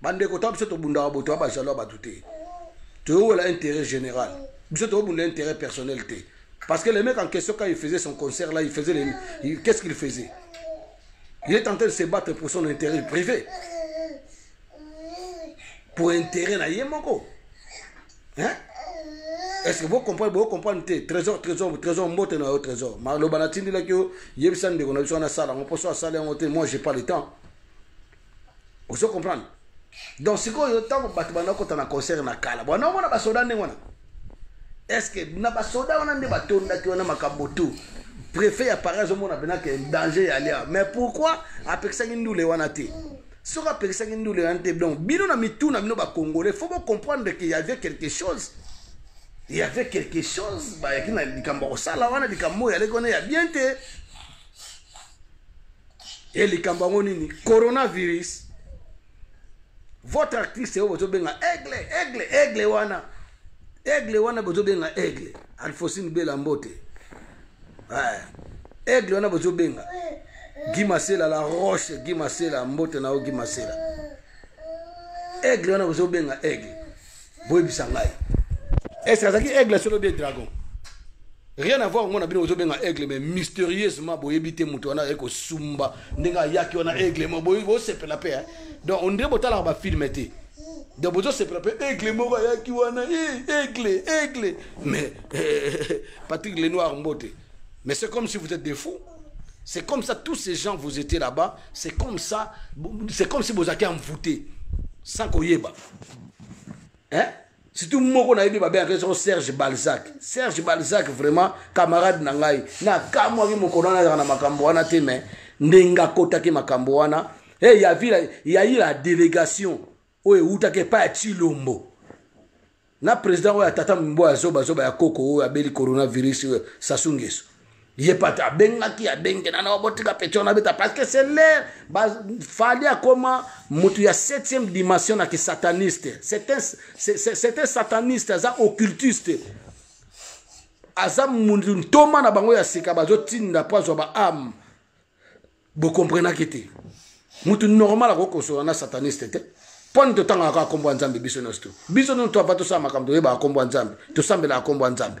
bandeko ta biso tobundaka boto ya bajalo ya bato te toyowela intérêt général biso tobunda intérêt personnel te parce que le mec en question quand il faisait son concert là il faisait les... qu'est ce qu'il faisait il est en train de se battre pour son intérêt privé pour intérêt na ye moko hein est ce que bokomprendre bokomprendre te trésor trésor trésor mbote na yo trésor maloba natindilaki yo yebisa ndeko na biso wana asala yango mposo asala yango te moi j'ai pas le temps ozo comprendre donc sikoyo ntango bato banda kota na concert na kala bwana omona basoda ndenge wana estce na basoda wana nde batondaki wana makambo tu prefet ya paris azomona mpena ke danger ya lia mais pourquoi apekisaki ndule wana te soki apekisaki ndule wana te donc bino na mitu na bino bacongolais faut bocomprendre ke y avait quelque chose y avait quelque chose bayaki na likambo ya kosala wana likambo oyo aleki wana ya bien te ye likambo yango nini coronavirus votre artiste oyo bozobenga aigle aigle aigle wana aigle wana bozobenga aigle alfosine bela mbote eh, aigle wana bozobenga gimasela la roche gimasela mbote na yo gimasela aigle wana bozobenga aigle boyebisa ngai est-ce azalaki aigle solo bien dragon rien à voir omona bino ozobenga aigle mais mystérieusement boyebi te moto wana ayaki kosumba ndenge ayaki wana aigle mo boyebi bosepela mpe hein. donc ondire botalaka bafilme te donc bozosepela mpe aigle moko ayaki wana eh, aigle aigle mais eh, patrick lenoir mbote mais c'est comme si vous êtes des fous c'est comme ça tous ces gens vous étiez là-bas c'est comme ça c'est comme si bozalaki envoûté sans koyeba hein? surtout moko nayebi babengaka soko serge balzac serge balzac vraiment camarade na ngai nakamwaki mokolo wana azalaka na makambo wana te mais ndenge akotaki makambo wana hey, ya vila yayi la délégation oyo ewutaki epai ya chilombo na président oyo ya tata mimbo ya zobazoba ya koko oyo abeli coronavirus oyo sasungeso ye pate abengaki abenge nana botika peti wana abeta parce que c'est l'air fali akoma moto ya septième dimension na kisataniste c'est un, c'est un sataniste aza occultiste aza moto ntoma na bango ya sika bazotinda mpo azwa baame bokomprenaki te moto normal akoki kosola na sataniste te mpo nini totangaka kaka nkombo ya nzambe biso nyonso to biso nyonso to ava tosala makambo toyebaka nkombo ya nzambe tosambelaka nkombo ya nzambe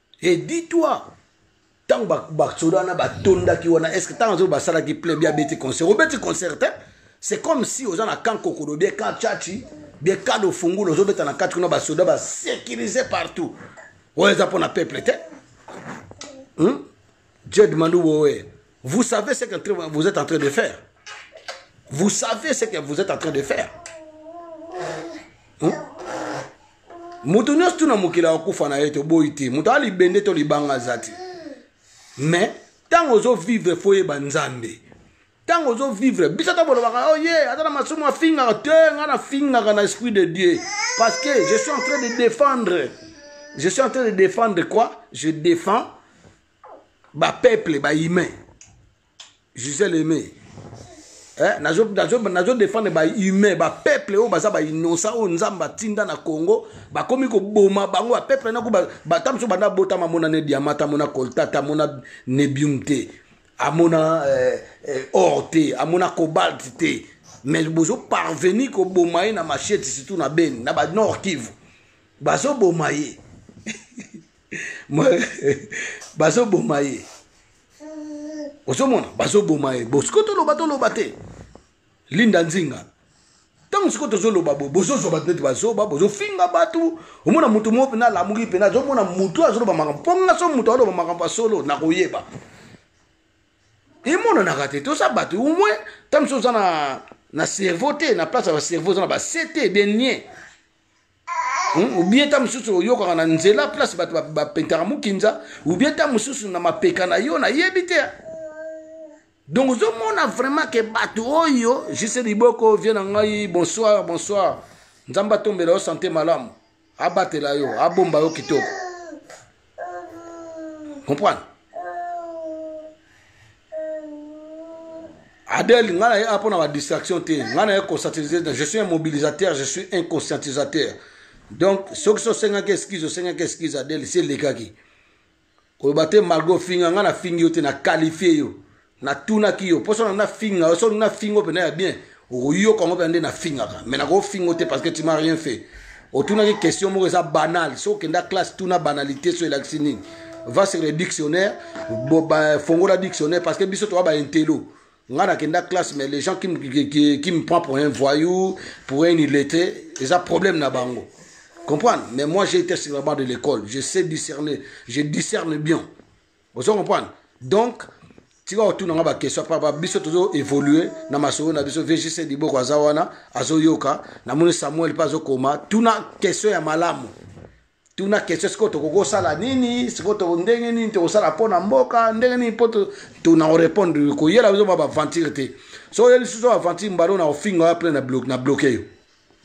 e dis toi ntango basoda wana batondaki wana estce ntango azo basalaki plein bia abeti concert obeti concert te c'est comme si oza na camp kokolo bie camp chachi bie camp lofungula ozobeta na kati kuna basoda basécurise partout oyo eza mpo na peuple te hmm? Jed Manouoe, vous savez ce que vous êtes en train de faire. Vous savez ce que vous êtes en train de faire. Hein? moto nyonso tuna mokili akokufa na ye te oboyi te moto alibende to libanga aza te mais ntango ozovivre fo oyeba nzambe ntango ozovivre biso ata bolobaka oye oh aza na masumu afingaka te ngai nafingaka na esprit de dieu parce que je suis en train de défendre je suis en train de défendre quoi je défends bapeuple bahumain gisel aimé eh, nazodefendre bahumain bapeuple oyo baza bainosa oyo nzambe atinda na congo bakomi koboma bango bapeuple nako bata mosusu banda botama mona ne diamata mona coltata mona nebium te amona eh, eh, or te amona cobalt te mais bozo parvenu koboma ye na machete surtout na beni na banord kivu bazoboma ye bazoboma ye ozomona bazoboma ye bosiko toloba toloba te linda nzinga ntango sikoyo tozoloba boye bozozwa bato neti bazoba bozofinga bato omona moto moko mpena alamuki mpena azomona moto oyo azoloba makambo mpo nga so moto azoloba makambo ya solo nakoyeba emonanaka te toza bato au moins ntango mosusu oza na na cerveau te na place ya bacerveau oza na base te bien nie Hmm? ubie ntango mosusu oyokaka na nzela place bato bapentaka mokinza ubie ntango mosusu na mapeka na yo nayebi te donc ozomona vraiment ke bato oyo jise liboko vie na ngai bonsoir bonsoir nzambe atombela yo sante malamu abatela yo abomba yo kitoko comprendre adele ngai naye apo na badistraction te ngai naye conscientiser je suis un mobilisateur je suis un conscientisateur donc soki so osengaki excuse osengaki excuse adele si elekaki koloba te malgre ofinga ngai nafingi yo te na qualifie yo natunaki yo mposa na nafinga yo soki nafingo mpena ya bien okoyoka yango mpena nde nafingaka mai nakofingo te parce que tu ma rien fait otunaki question moko eza banal soki okenda classe tuna banalité so elakisi nini va sur le dictionnaire fongola dictionnaire parce que biso toa baintelo nga nakenda classe mais les gens qui, qui, qui, qui me prend pour un voyou pour un illettré eza problème na bango comprendre mais moi j'ai été sur la barre de l'école je sais discerner je discerne bien ozo comprendre donc tika otuna nga bakestion apa ba biso tozo évolue na masolo na biso vgc liboko aza wana azoyoka namoni samuel mpe azokoma tuna question ya malamu tuna question sikoyo tokoki kosala nini sikoyo to ndenge nini tokosala mpo na mboka ndenge nini mpo tona korepondre koyela biso ba baventure te so oye lisusu aventure mbala oyo na kofinga yo apres na bloke yo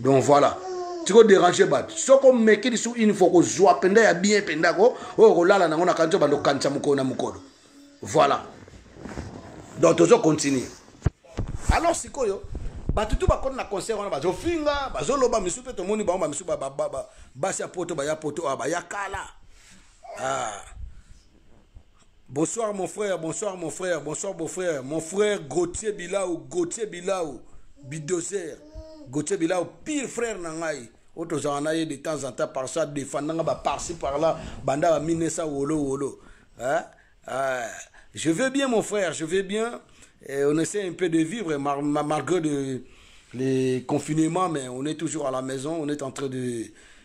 donc voilà tiko déranger bato soko omeki lisu une fois kozwa mpenza ya bien mpenza ko oyo kolala nango nakanisi obanda okanisa mokolo na mokolo voilà donc tozo continue alors sikoyo bato tu bakoti na concert wana bazofinga bazoloba misusu mpe tomoni bango bamisusu basi ya poto baya poto awa baya kala ah. bonsoir mon frère bonsoir mon frère bonsoir mon frère mon frère gautier bilao gautier bilao bidoser gautier bilao pire frère na ngai oyo tozala na de temps en temps par ça défendanga baparci par là banda ba minesa wolo wolo hein? ah. je veux bien mon frère je veux bien on essaie un peu de vivre, malgré les confinements, mais on est toujours à la maison, on est en train de,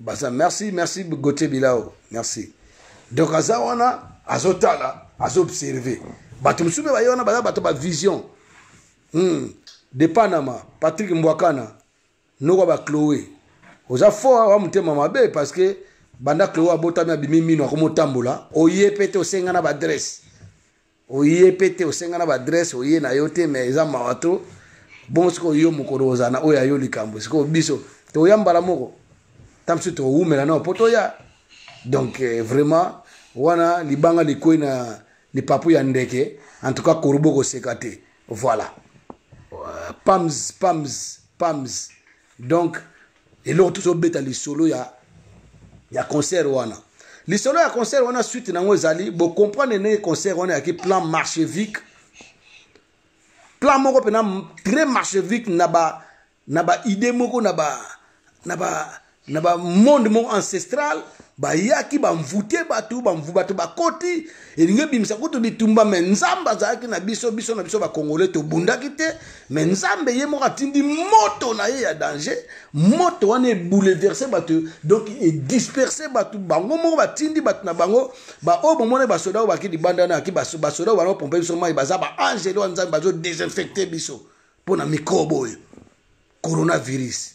baza merci merci gautier bilao merci donc aza wana azotala azoobserve bato mosusu mpe baye wana baza bato bavision hmm. de panama patrik mbwakana nokwa bacloe oza fort awa motema mabe parce que banda cloe abotami abimi mino akomi otambola oye mpe te osenga na baadresse oye pe te osenga na ba adresse oye na yo te mais eza mawa to bongo sikoyo yo mokolo kozala na oyo ayo likambo sikoyo biso toya mbala moko ta mosusu towumela nao mpo toya donc eh, vraiment wana libanga likwei na lipapu ya ndeke en tout cas korubo koseka te voilà euh, pams pams pams donc eloko tozobeta lisolo ya, ya concert wana lisolo ya concert wana suite na yango ezali bocomprendre ndenge concert wana yaki plan marchevique plan moko mpena très marchevique na ba na ba idée moko na ba na ba na ba monde moko ancestral bayaki bamvute bato bato bakoti elingi ebimisa kutu bitumba me nzambe azalaki na biso biso na biso bakongole tobundaki te me nzambe ye moko atindi moto na ye ya danger moto wana ebouleverse bato donc edisperse bato bango moko batindi bato na bango baoyo bomona basoda oyo baki libanda na yaki basoda oyo bana bapompe biso mai baza baangelo ya nzambe bazodesinfecte biso mpo na mikrobe oyo coronavirus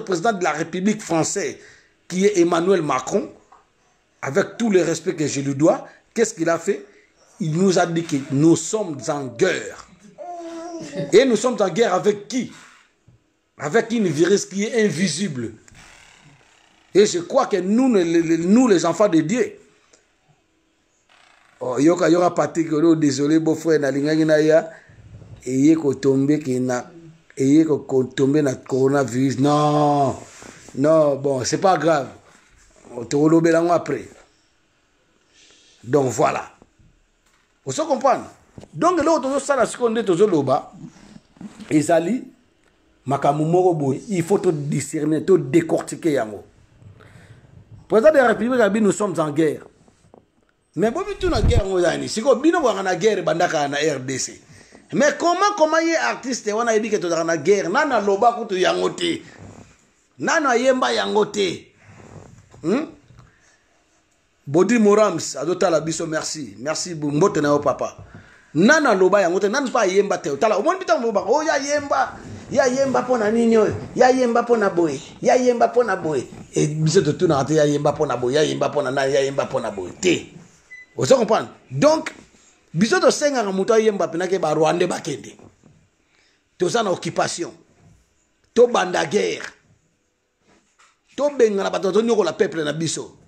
président de la République française, qui est Emmanuel Macron, avec tout le respect que je lui dois, qu'est-ce qu'il a fait Il nous a dit que nous sommes en guerre. Et nous sommes en guerre avec qui Avec une virus qui est invisible. Et je crois que nous, nous les enfants de Dieu, oh, yoka yoka patrick olo désolé beau frère nalingaki naya eye kotombe ke na eye kotombe na coronavirus non non bon c'est pas grave tokolobela yango après donc voilà ozo comprendre donc eloko tozosala sikoyo nde tozoloba ezali makambo moko boye il faut to discerner to décortiquer yango président de la république abi nous sommes en guerre mais bomituna guerre yango eza nini sikoyo bino boyaka na guerre ebandaka na rdc mais comment comment ye artiste wana ayebi ke tozalaka na guerre nani aloba kutu yango te nani ayemba yango te hmm? bodi morams azotala biso merci merci mbote na yo papa nani aloba yango te nani mpe ayemba te otala omoni mpe ntango olobaka oyo oh, ayemba yayemba mpo na nini oyo yayemba mpo na boye yayemba mpo na boye e, biso totunaka te yayemba mpo na boye yayemba mpo na nani yayemba mpo na boye te ozo comprendre donc biso tosengaka moto ayemba mpenake barwandais bakende toza na occupation tobanda guerre tobengana bato bazonyokola peuple na biso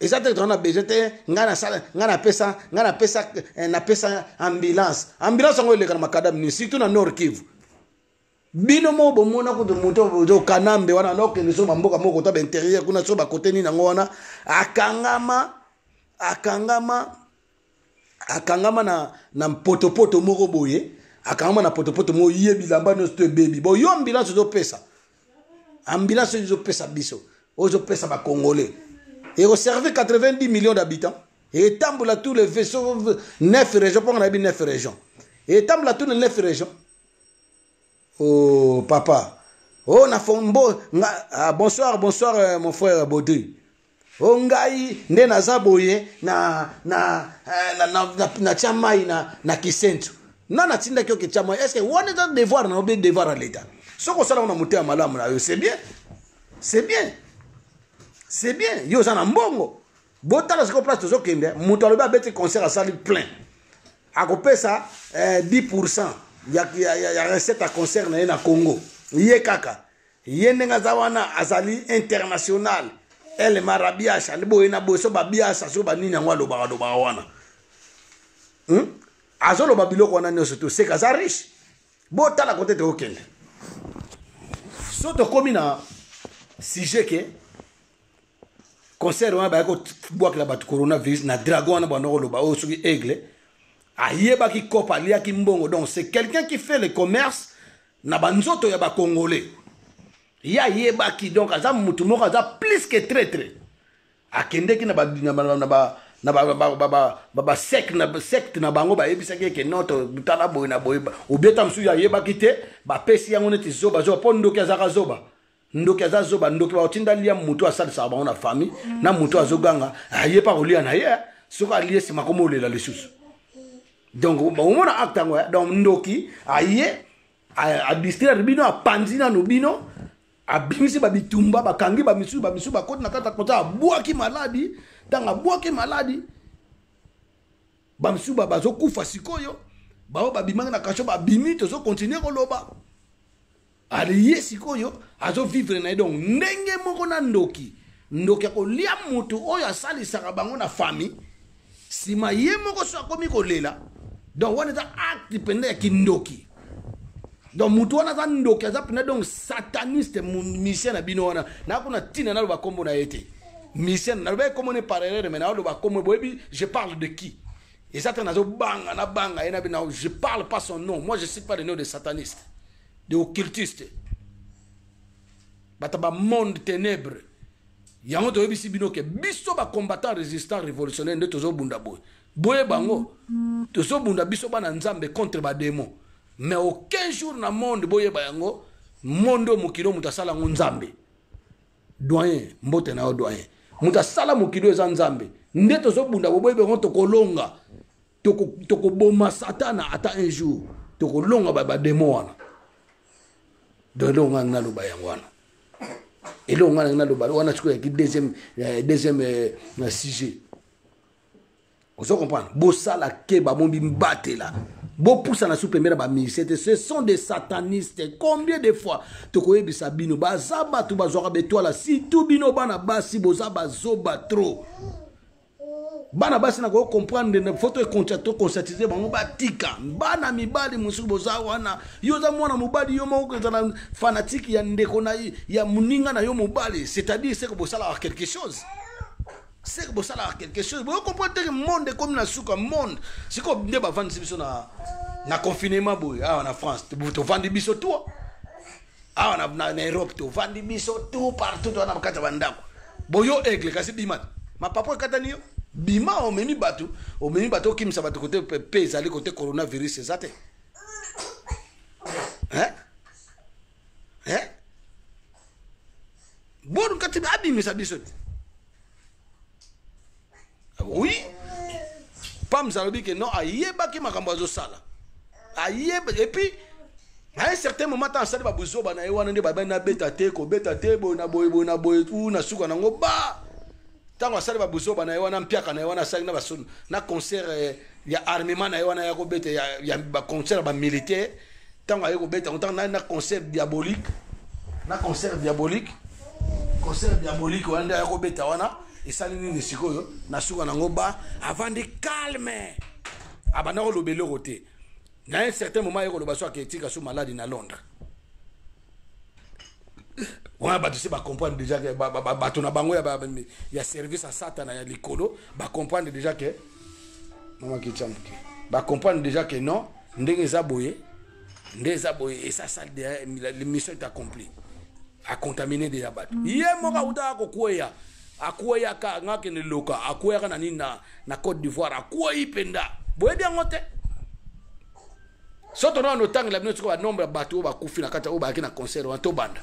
eza te tozana besoin te ngai nasala ngai napesa ngai napesa eh, napesa ambulance ambulance yango eleka na makadam nini surtout na nord kivu bino moko bomona kutu moto ozo kanambe wana nokende so bamboka moko kota bainterieur kuna so bakote nini yango wana akangama akangama akangama na, na mpotopoto moko boye akangama na potopoto moko ye bilamba nyonso to ebebi bo yo ambulance ozopesa ambulance oyo ezopesa biso oyo ezopesa bacongolais ekoservi 90 millions d'habitants etambola tous les vaisseaux 9 régions mponga na yebi 9 régions etambola tous les 9 régions oh papa oh na fombo nga ah, bonsoir bonsoir euh, mon frère Baudry o ngai nde naza boye na na eh, na, na, na, na tia mai na, na kisentu na natindaki yo ketia mai estce wana eza devoir na obe devoir ya leta soki osalaka na motema malamu na yo c'est bien c'est bien c'est bien yo oza na mbongo botala sikoyo place tozokende moto alobi abeti concert asali plein akopesa eh, 10 pourcent ya, ya, ya, ya recette ya concert na ye na congo ye kaka ye ndenge aza wana azali international ele marabiasha nde boye na boye so babiasha so banini yango alobaka lobaka wana hmm? azoloba biloko wana nyonso to seka aza riche botala kote tokokende so tokomi na sujet ke concert wana bayaki kobwakela bato coronavirus na dragon wana banda koloba oyo oh, soki aigle ayebaki cope aliaki mbongo donc c'est quelqu'un qui fait le commerce na banzoto ya bacongolais ye ayebaki donc aza motu moko aza plus que traitre akendeki na basecte na bango bayebisaki eke noto tala boye na boye obeta mosusu ayebaki te bapesi yango neti zoba zoba mpo ndoki azaka zoba ndoki aza zoba ndoki bakotinda lia moto asalisaka bango na famille mm. na moto azoganga aye ah, mpe akolia na ye eh. soki alie nsima koma olela lisusu donc omona acte yango eh. donc ndoki aye adistraire bino apanzi nano bino abimisi babitumba bakangi bamisusu bamisusu bakoti na kati ya kota abwaki maladi ntango abwaki maladi bamosusu bazokufa sikoyo baoyo babimaki na kasho babimi tozokontinue koloba aliye sikoyo azovivre na ye donc ndenge moko na ndoki ndoki akolia motu oyo asalisaka bango na famille nsima ye moko so akomi kolela donc wana eza acte mpenza ya kindoki donc motu wana aza ndoki aza mpena donc sataniste musicien na bino wana nakuna ntina naloba nkombo na ye te musicien nalobaki nkombo ne par erreur mai naoloba nkombo boyebi je parle de qui eza te nazobanga nabanga ye na bina je parle pas son nom moi je cite pas le nom de sataniste de occultiste bato ba monde ténèbre yango toyebisi bino ke biso bacombattant résistant révolutionnaire nde tozobunda boye boye bango tozobunda biso bana nzambe contre bademo mais aucun jour na monde boyeba yango monde oyo mokili oyo moto asala yango nzambe doyen mbote na yo doyen moto asala mokili oyo eza nzambe nde tozobunda boboyebi yango tokolonga tokoboma satana ata un jour tokolonga bademo wana donc eloko ngai naloba yango wana eloko ngai naloba wana sikoyo yaki deuxième, euh, deuxième euh, sujet ozo comprendre bosala keba bombi mbatela bopusana su pembe na bamusicien te ce sont des satanistes combien de fois tokoyebisa bino baza bato bazwaka betwala surtout bino bana basi boza bazoba trop bana basi na koki comprendre na foto econtrato conscientise bango batika bana mibali mosusu boza wana yo oza mwana mobali yo moko kozala fanatike ya ndeko na ya moninga na yo mobali c'est-à-dire seke bosalaka quelque chose seke bosalaka quelque chose boyo comprendre teke monde ekomi na suka monde sikoyo nde bavandisi biso na na confinement boye awa na france tovandi biso tu awa na, na, na europe tovandi biso tu partout wana bakati ya bandako boyo aigle kasi bima te mapapo ekatani yo bima omemi bato omemi bato okimisa bato kote mpe ezali kote coronavirus eza te eh? eh? boru kati abimisa biso te oui pams alobi ke non ayebaki makambo azosala ayeba epuis à un certain moment ntango asali babuzoba na ye wana nde babani nabeta te kobeta te boye na boye boye na boye u na suka nango ba ntango asali babuzoba na ye wana mpiaka na ye wana asali na basolo na concert eh, ya armement na ye wana ya kobeta ya baconcert ya bamilitaire ntango aye kobeta ntango na concert diabolique na concert diabolique concert diabolique wana nde aya kobeta wana esali nini sikoyo na suka nango ba avandi calme abanda koloba eloko te na un certain moment aye koloba so ake etika so maladi na londres wana bato se bacomprendre déjà ke bato na bango ya service ya satana ya likolo bacomprendre déjà ke mamakitya moke bacomprendre déjà ke non ndenge eza boye nde eza boye esasali de mission est accompli acontamine deja bato mm. ye moko autaka kokweya akweyaka nga kende loka akweyaka na nini na, na côte d'ivoire akwei mpenza boyebi yango te so tona wana otangela bino sikoyo banombre ya bato oyo bakufi na kati oyo bayaki na concert wana tobanda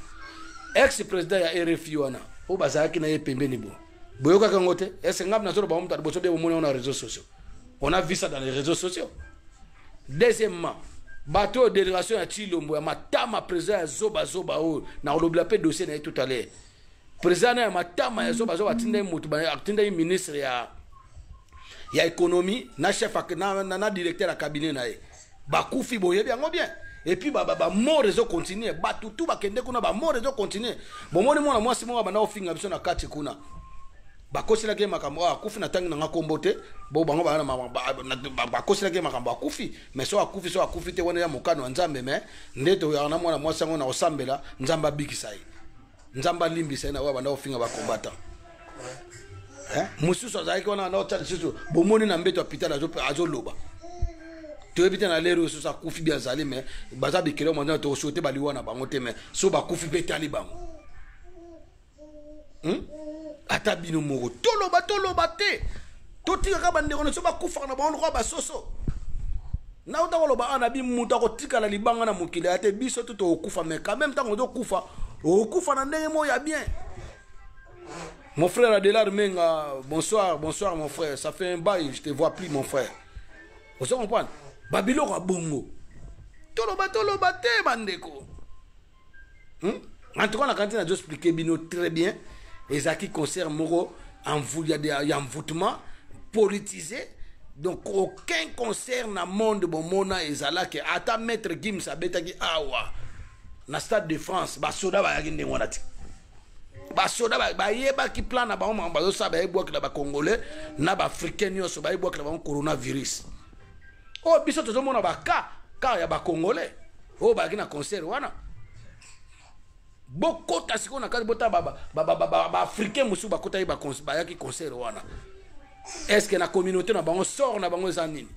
ex président ya rfi wana oyo bazalaki na ye pembeni bo boyokaka yango te ese ngai nazolo bango moto liboso nde bomoni yango na réseau sociaux on a vu ça dans les réseaux sociaux deuxièmement bato oyo délégation ya tilombo ya matama président ya zobazoba oyo nakolobela mpe dossier na ye tout à l'heure Président ya matama ya zoba zoba atindaki moto atindaki ministre ya ya économie na chef na, na, na directeur ya cabinet na ye bakufi boyebi yango bien epuis bamore ezo continue bato tu bakende kuna bamore ezo continue bomoni mwana mwasi moko abanda kofinga biso na kati kuna bakoselaki ye makambo oyo akufi na ntangi nanga nkombo te bo bango bakoselaki ye makambo akufi mais so akufi so akufi te wana ya mokano ya nzambe mais nde toyaka na mwana mwasi yango na kosambela nzambe abikisa ye nzambe alimbisa ye na oyo abanda kofinga bakombata eh? mosusu azalaki wana banda kotya lisusu bomoni na mbeto ya pitala azoloba toyebi te na lere oyo soso akufi bi azali me baza bikele mwanzana tokosuko te baliwa na bango te me so bakufi mpe etali bango hmm? ata bino moko toloba toloba te totikaka bandeko na biso bakufaka na bango lokola basoso nauta koloba awa na bi moto akotikala libanga na mokili ya te biso tu tokokufa mai quand même ntango tokufa okokufa na ndenge moko ya bien mon frère adelar menga bonsoir bonsoir mon frère ça fait un bail je te vois plus mon frère ozo comprendre babiloko ya bongo toloba toloba te bandeko hmm? en tout cas na kanti nazo expliquer bino très bien ezalaki concert moko ya envoûtement politisé donc aucun concert na monde bomona ezalaki ata maître gims abetaki awa na stade de france basoda bayaki ndenge wana te basoda bayebaki plan na bango makambo bazosala bayebwakela bacongolais na baafricain nyonso bayebwakela bango coronavirus oyo biso tozomona baka ka ya bacongolais oyo bayaki na concert wana bokota sikoyo na kati bota baafricain mosusu bakotaki bayaki concert wana est ce que na communauté na bango sort na bango eza nini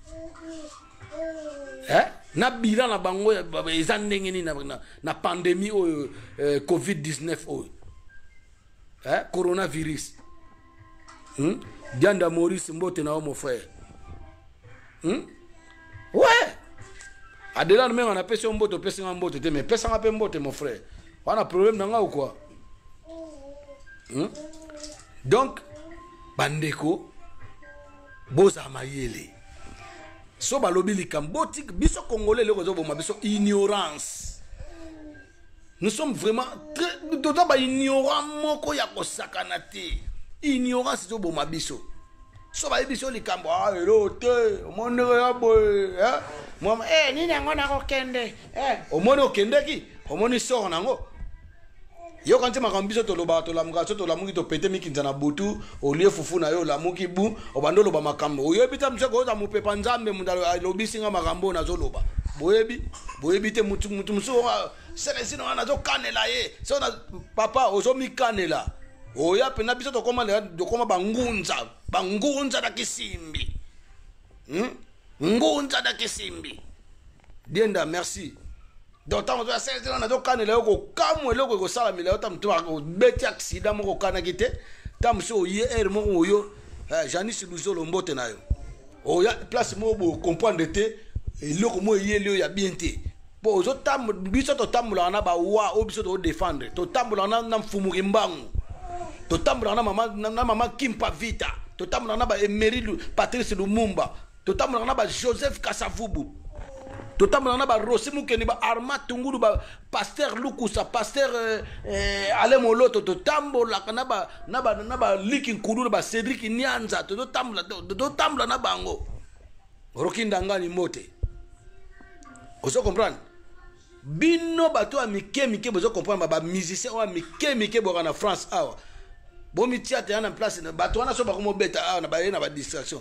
eh? na bilan na bango eza ndenge nini na, na, na pandémie oyo eh, covid-19 oyo eh, coronavirus hmm? dianda maurice mbote na yo mon frère hmm? ouais adela no menga napesi yo mbote opesi nga mbote te mais pesanga mpe mbote mon frère wana problème na nga ou quoi hmm? donc bandeko bozala mayele so balobi likambo botik biso congolais eloko ezoboma biso ignorance nous sommes vraiment très toza baignorant moko ya kosakana te ignorance ezoboma biso so bayebi biso likambo a ah, elo te omoni ndenge ya boye eh? mama e nini yango nakokende eh, omoni okendeki omoni soro nango yoka nti makambo biso tolobaka tolamuka so tolamuki topete mikinza na butu olie fufu na yo olamuki bu obandi oloba makambo oyebi te mseko oza mopepa nzambe moto alobisi nga makambo oyo nazoloba boyebi boyebi te motu mosusu selesino wana nazokanela ye so na papa ozomikanela oya mpenza biso tokoma tokoma bangunza bangunza na kisimbi hmm? ngunza na kisimbi dienda merci donc ntango ozoya sesela nazokanela yo kokamwa eloko ekosalamela yo ntango moto akobeti aksida moko okanaki te ntango mosusu oye ere moko oyo eh, janis luzolo mbote na yo oya place moko bocomprendre te eloko moko eyeli yo ya bien te mpo ozotambola biso totambolaka na bawa oyo biso todefendre totambolaka na mfumu kimbangu totambolaka na mama kimpa vita totambolaka na baemeri patrice lumumba totambolaka na ba joseph kasavubu totambolaka na ba rosi mokeni ba arma tungulu ba pasteur lukusa pasteur eh, eh, ale moloto totambolaka na ba na ba na ba liki nkulu na ba cedric nyanza totambola totambola na bango roki ndangani mbote ozo comprendre bino bato ya mike mike bozo comprendre ba musicien oyo ya mike mike boka na france awa bomitia te ya na place bato wana so bakomobeta awa na baye na ba distraction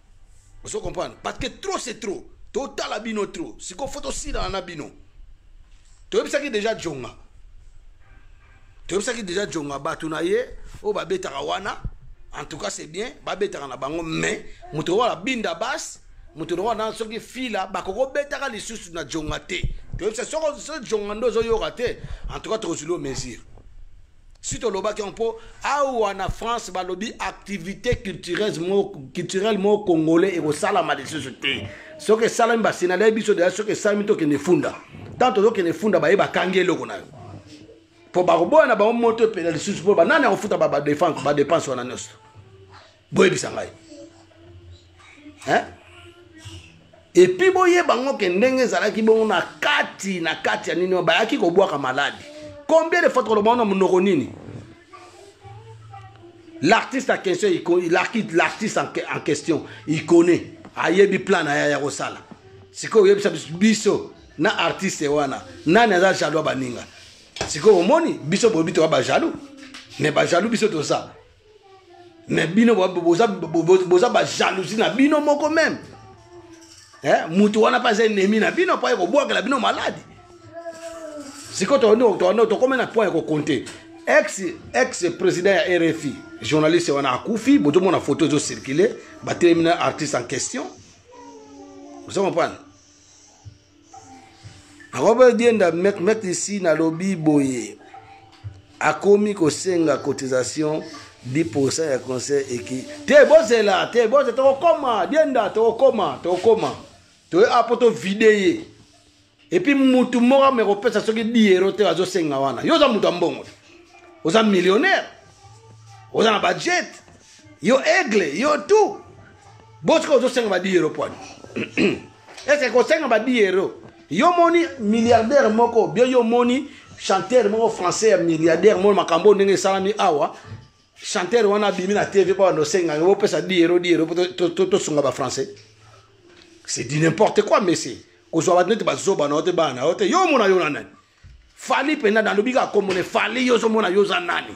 ozo comprendre parce que trop c'est trop totala bino trop sikoyo fo tosilana na bino toyebisaki déjà jonga toyebisaki déjà jonga bato na ye oyo babetaka wana en tout cas c'est bien babetaka na bango mais moto wana binda base moto na wana soki fila bakoki obetaka lisusu na jonga te toyebisa soko jonga nde ozoyoka te en tout cas tokozwili o mesure suite olobaki yango mpo awa na france balobi activité culturelle moko culturelle moko congolais ekosalama lisusu te soki esalami basinale ya biso deja soki esalami tokende funda ntango tozokende funda baye bakangi eloko na yo mpo bakoboya na bango moto epela lisusu mpo banani akofuta badefense wana nyonso boyebisa ngai hein? epuis boyeba ngo ke ndenge ezalaki bongo na kati na kati ya nini bayaki kobwaka maladi combien de fois tokoloba na monoko nini l'artiste en question l'artiste en question il connaît ayebi plan na ya ya kosala sikoyo oyebisa biso na artiste wana nani aza jaloux ya baninga sikoyo omoni biso boyebi toya bajaloux mais bajaloux biso toza mais bino boza, boza, boza ba jalousie na bino moko meme eh, mutu wana mpe aza enemi na bino mpo aye kobwakela bino maladi sikoyo tokome na point ya kokonte ex ex président ya rfi journaliste wana akufi bozomona photo ezocircule batelemi na artiste en question oza comprendre robert dienda met ici nalobi boye akomi kosenga cotisation 10% ya conseil eki te bozela te bozela tokokoma dienda tokokoma tokokoma toye apo tovide ye epuis mutu moko ame kopesa soki 10 euro te azosenga wana yo oza mutu ya mbongo oza millionnaire oza na bajet yo aigle yo tout bosika ozosenga ba 10 euro pwani ese kosenga ba 10 euro yo moni milliardaire moko bio yo moni chanteur moko français ya milliardaire moko makambo ndenge esalami awa chanteur wana abimi na tv mpo bando osenga yo opesa 10 euro 10 euro mpo tosunga ba français c'est du n'importe quoi monsieur kozwa bato neti bazoba na yo te bana na yo te yo omona yo na nani fali mpenza nalobi kaka komone fali yo ozomona yo oza nani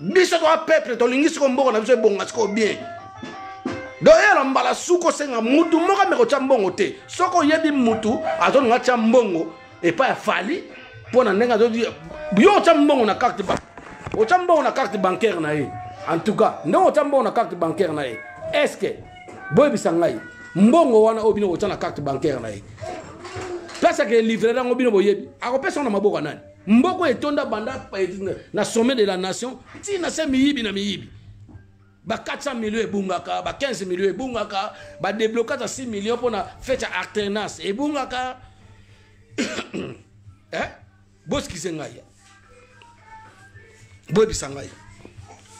biso toa peuple tolingi siko mboko na biso ebonga siko bien doyela mbala suku osenga mutu moko me kotya mbongo te soki oyebi mutu azolinga tya mbongo epai ya fali mpo na ndenge azodi yo otya mbongo na carte bank otya mbongo na carte bancaire na ye en tout cas ndenge otya mbongo na carte bancaire na ye est ce que boyebisa ngai mbongo wana oyo bino kotya na carte bancaire na ye place ake livrere yango bino boyebi akopesa ngo na maboko ya nani mboko etonda banda na sommet de la nation ti na se miyibi na miyibi ba 400 millions ebungaka ba 15 millions ebungaka ba deblokata 6 millions mpona fete ya alternance ebungaka eh? bosikise ngai boyebisa ngai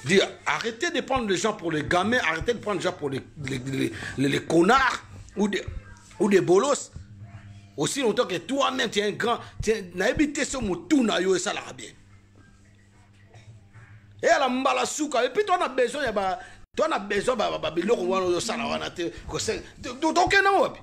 dire arrêtez de prendre les gens pour les gamins arrêtez de prendre les gens pour les, les, les, les, les connards ou des ou des bolos aussi longtemps que toi même tu es un grand nayebi te so motu na yo esalaka bien eyala mbala suka epuis to na besoin ya ba to na besoin babiloko wana ozosala wana te tokenda wapi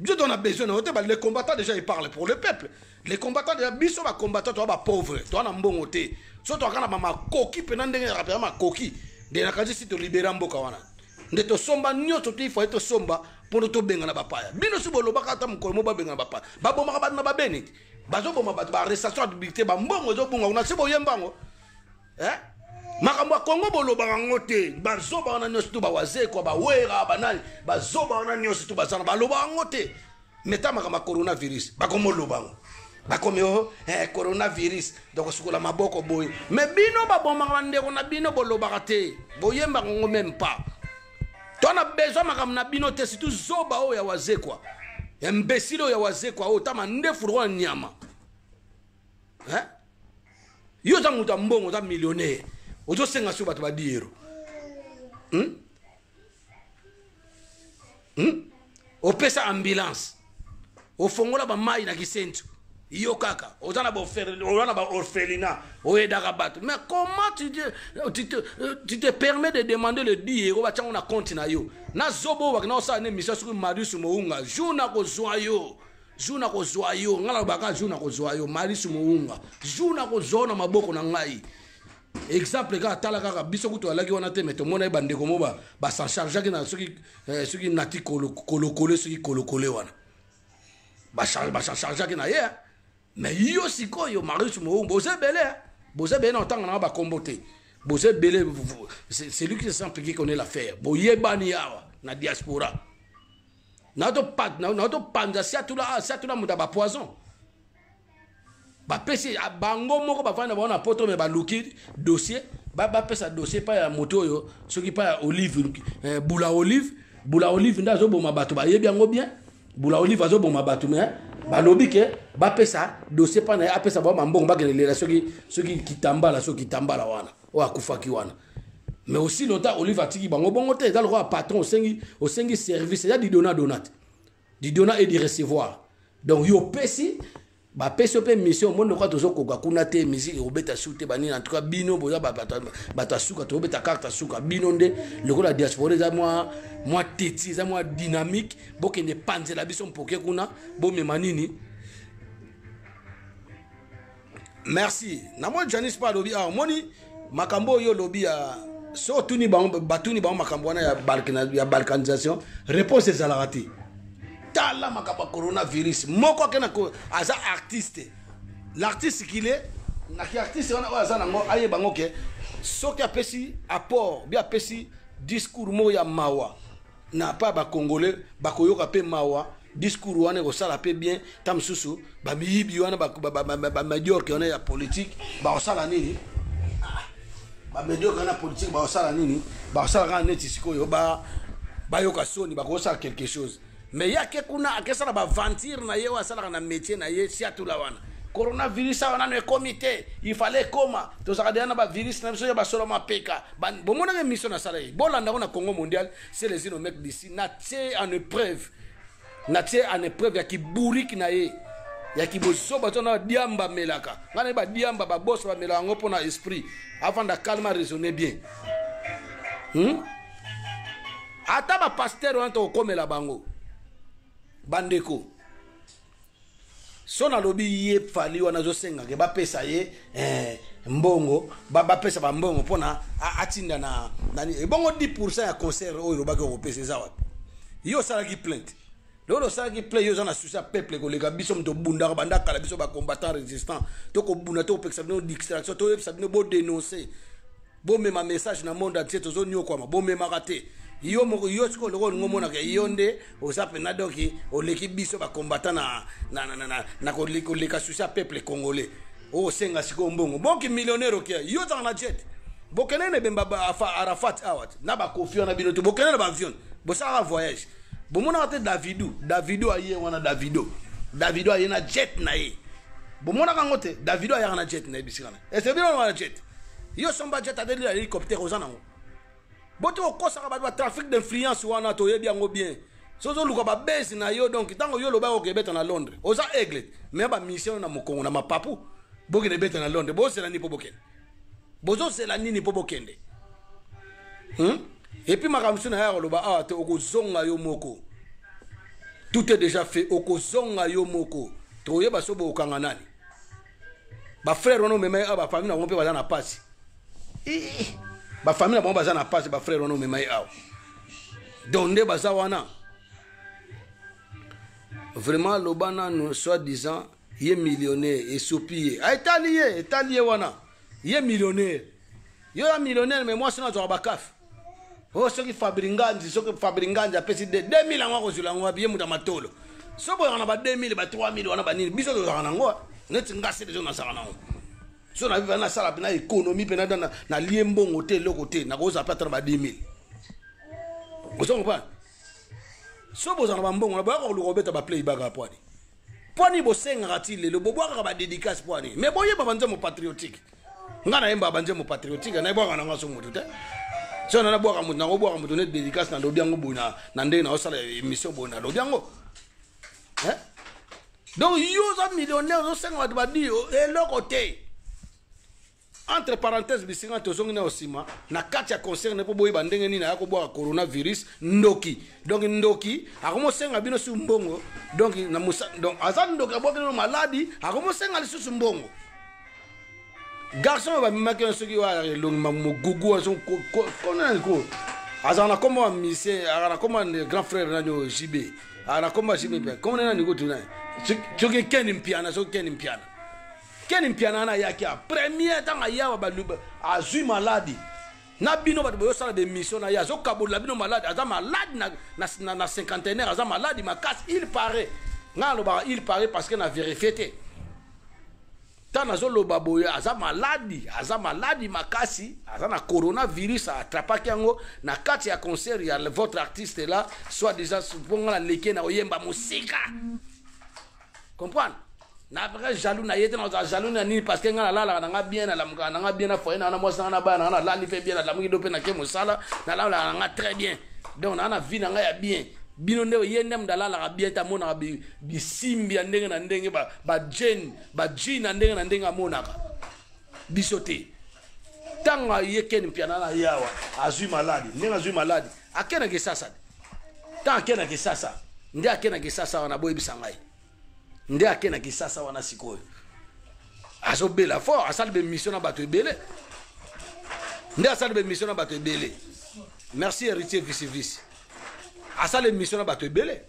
biso to na besoin na yo te les combattants déjà ils parlent pour le peuple les combattants déjà biso bacombattant toa bapauvre toa na mbongo te so toaka na bamakoki mpena ndenge rapela makoki nde nakanisi tolibera mboka wana nde tosomba nyonso te ifaye tosomba mpono tobengana bapaya bino si bolobaka ata mokolo mo babengana bapaya babomaka bato na babeni te bazoboma bato barestation adbilité bambongo ezobunga kuna se boyemba yango eh? makambo ya kongo bolobaka yango te bazoba wana nyonso tu bawazekwa bawera banani bazoba wana nyonso tu bazana balobaka yango te meta makambo ya coronavirus bakomoloba yango bakomi o eh, coronavirus donc osukola maboko boye me bino babomaka bandeko na bino bolobaka te boyembaka yango meme pas to na besoin makambo na bino te surtout zoba oyo ya wazekwa ya mbesili oyo ya wazekwa oyo tama nde furgo ya nyama eh? yo oza moto ya mbongo oza millionnaire ozosenga soki bato badiyero hmm? hmm? opesa ambulance ofongola bamai na kisentu yo kaka oza na oza na baorphelina oyedaka bato mais comment tu te, tu, te, tu te permet de demander le die oyo batyango na compte na yo na zobo oyo bakenda kosala na émission soki marius mounga jour nakozwa yo jour nakozwa yo ngai nalobaka jour nakozwa yo marius mounga jour nakozwa yo na maboko na ngai exemple kaka tala kaka biso kutu alaki wana te mais tomonaki bandeko mo bachargeaki na soki eh, soki nati kolokole soki kolokole wana bachargeaki na ye eh. mais yo sikoyo marius moumba oza ebele eh. boza ebele na otanga nanga bakombo te boza ebele celui qui se sent piqué connaît l'affaire boyebani awa na diaspora naotopanza siatula ah, siatula moto ya bapoison bapesi ah, bango moko bavandi na bango na poto me baluki dossier bapesa dossier epai ya moto oyo soki epai ya olive eh, bula olive bula olive nde azoboma bato bayebi yango bien bula olive azoboma bato me balobi ke bapesa dossier epai na ye apesa bango mambongo bakende lela soki soki kitambala soki kitambala wana oyo akufaki wana mais aussi lota olive atiki bango bongo te eza lokola patron osengi osengi service eza didona dona te du donnant et du recevoir donc yo opesi bapesi yo mpe mission omoni lokola tozokoka kuna te musique ekobeta su te banini en tout cas bino boza bato ya suka tokobeta karte ya suka bino nde lokola diaspora eza mwa mwa teti eza mwa dynamique bokende panzela biso mpoke kuna bomema nini merci na moni janis mpe alobi awa moni makambo oyo olobi ya so otuni bango batuni bango makambo wana ya balkanisation réponse ezalaka te tala makambo ya coronavirus moko ake aza artiste l'artiste qu'il est naki artiste wana oyo aza nango ayeba yango ke soki apesi apport bi apesi discours moko ya mawa na pa ba congolais bakoyoka pe mawa discours wana ekosala pe bien ta mosusu bamiyibi wana bamediorke wana ya politique bakosala nini bamediorke wana ya politique bakosala nini bakosala kaka neti sikoyo bayoka soni bakosala quelque chose mais ye ake kuna akesala baventure na ye oyo asalaka na métier na ye siatula wana coronavirus awa nano ekomi te ifale ekoma tozalaka deja na bavirus na biso ya basolo mapeka bomonaka émission nasala ye bolanda yango na congo mondial se les ino mec d'ici natie en épreuve natie en épreuve ya kiburiki na ye ya kibozoba to na diamba amelaka ngai naye badiamba baboso bamelaka yango mpo na esprit afanda calme araisonne bien hmm? ata bapaster wana tokokomela bango bandeko so nalobi ye fali wana azosenga ke bapesa ye eh, mbongo bapesa ba bambongo mpona atinda na nani ebongo 10 pourcent ya concert oyo olobaki okopesa eza wapi yo osalaki plainte lelo osalaki play yo oza na susi ya peuple koleka biso moto obundaka banda kala biso bacombattant résistant tokobunda tokopekisa bino distraction toyebisa bino bodenonce bomema message na monde entier tozoniokwama bomemaka te yo moko yo sikoyo loko olingi omonaka yo nde oza mpenza donki oleki biso bakombata na, na, na, na, na, na koleka susi ya peuple congolais osenga sikoyo mbongo boki millionnaire okia yo ozaka na jet bokende na ebemba arafat awa te na bakofi wana bino te bokende na baavion bosalaka voyage bomonaka te davido davido aye wana davido davido aye na jet na ye bomonaka yango te davido ayaka na jet na ye bisika na ese bino wana jet yo somba jet adeli na hélicoptère oza nango boti kokosaka bato ba trafic d'influence wana toyebi yango bien sozoluka babese na yo donc ntango yo olobaki okebeta na londres oza aigle me bamisio na mokongo na mapapu bokende beta na londres bozela nini mpo bokende bozozela nini mpo bokende hmm? epuis makambo mosusu na ya koloba awa te okozonga yo moko tout est déjà fait okozonga yo moko toyeba so bokanga nani ba frère wana omema awa ba famille na bango mpe baza na pasi ba famille na bango baza na pasi ba frère wana omema ye awa donc nde baza wana vraiment loba nanu soit disant ye millionnaire esopi ye ah, etali ye etali ye wana ye millionnaire yo ya millionnaire me mwasi oyo azwaka bakafe oyo oh, soki fabri nganzi soki fabri nganzi apesi 2000 yango akozwila yango abiye moto ya matolo so boyaka na ba 2000 ba 3000 wana banini biso tozalaka nango neti nga se dezo nazalaka nango so na viva nasala mpe na économie mpe na, na lie mbongo te eloko te nakozala mpe ata na ba 2000 ozo comprendre so bozala na bambongo na boyaka koluka kobeta baplay baka ya pwadi mpo nini bosengaka ti lelo bobwakaka badedicace mpo nini mais boyeba banzembo patriotique ngai nayembaka banzembo patriotique nayebwaka na ngai so motu te so na nabwaka motu nakobwaka motu neti dedicace nalobi yango boye na ndenge naosala émission boye nalobi yango donc yo oza millionnaire ozosenga bato badi eloko te entre parenthèse bisinga tozongi nayo nsima na kati ya concert ne mpo boyeba ndenge nini aya kobwaka coronavirus ndoki donc ndoki akomosenga bino su mbongo donc na musa donc aza ndoki abwaki nino maladi akomosenga lisusu mbongo garçon oyo bamemaki wana soki oyo elongi mogugu wana soki konani ko azala na kombo ya mise aka na kombo ya grand frère nani oyo jb aka na kombo ya jb mpe kombo nani nani kotuna soki keni mpiana soki keni mpiana Ken Mpiana wana ayaki a premier ntango ayawa baluba azwi maladi na bino bato boyosala bemission na ye azokabolela bino maladi aza maladi na, na, na, na cinquantenaire aza maladi makasi il paraît ngai alobaka il paraît parce que na vérifie te ntango nazoloba boye aza maladi aza maladi makasi aza na coronavirus atrapaki yango na kati ya concert ya votre artiste la soit disant mpo ngai naleki na oyemba mosika comprendre nazalaka jaloux na ye te nazala jaloux na nini parce que ngai nalalaka na ngai bien nalamukaka na ngai bien na foye na na mwasi na ngai na bana na ngai nalali mpe bien nalamuki do mpe nake mosala nalalaka na ngai très bien donc naa na vie na ngai ya bien bino nde ye nde mutu alalaka bien te amonaka bisimbi ya ndenge na ndenge bajene baji na ndenge na ndenge amonaka biso te ntango ayekeni mpiana na yawa azwi maladi ndenge azwi maladi ake na kisasa ta ake na kisasa nde ake na kisasa wana boyebisa ngai nde ake na kisasa wana sikoyo azobela fort asali bemission na bato ebele nde asali bemission na bato ebele merci héritier visivice asala emission na bato ebele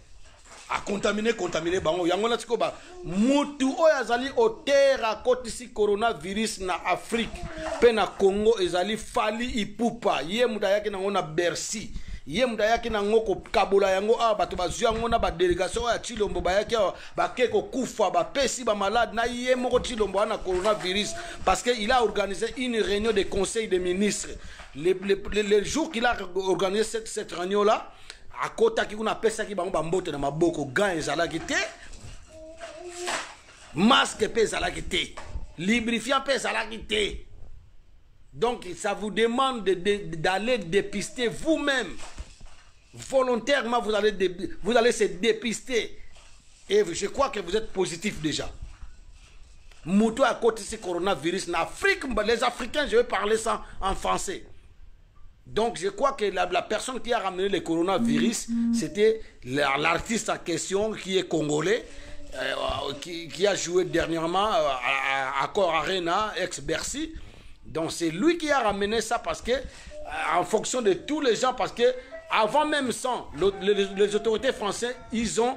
akontamine kontamine bango yango na sikoyo ba mutu oyo azali otere akotisi coronavirus na afrike mpe na congo ezali fali ipupa ye moto ayaki nango na bercy ye moto ayaki nango kokabola yango awa bato bazwi yango na badelegation oyo ya chilombo bayaki awa bake kokufa bapesi bamalade na ye moko chilombo wana coronavirus parce que il a organisé une réunion de conseil des ministres le, le, le, le jour qu'il a organisé cette, cette réunion là akotaki kuna apesaki bango bambote na maboko gan ezalaki te maske mpe ezalaki te librifia mpe ezalaki te donc ça vous demande d'aller de, de, dépister vous-même volontairement vous allez, de, vous allez se dépister et je crois que vous êtes positif déjà moto akotisi coronavirus na afrique les africains je vais parler ça en français donc, je crois que la, personne qui a ramené le coronavirus, mm, mm. c'était l'artiste en question qui est congolais, euh, qui, a joué dernièrement euh, à, à Cor Arena, ex-Bercy. Donc, c'est lui qui a ramené ça parce que, euh, en fonction de tous les gens, parce que avant même ça, les, autorités françaises, ils ont,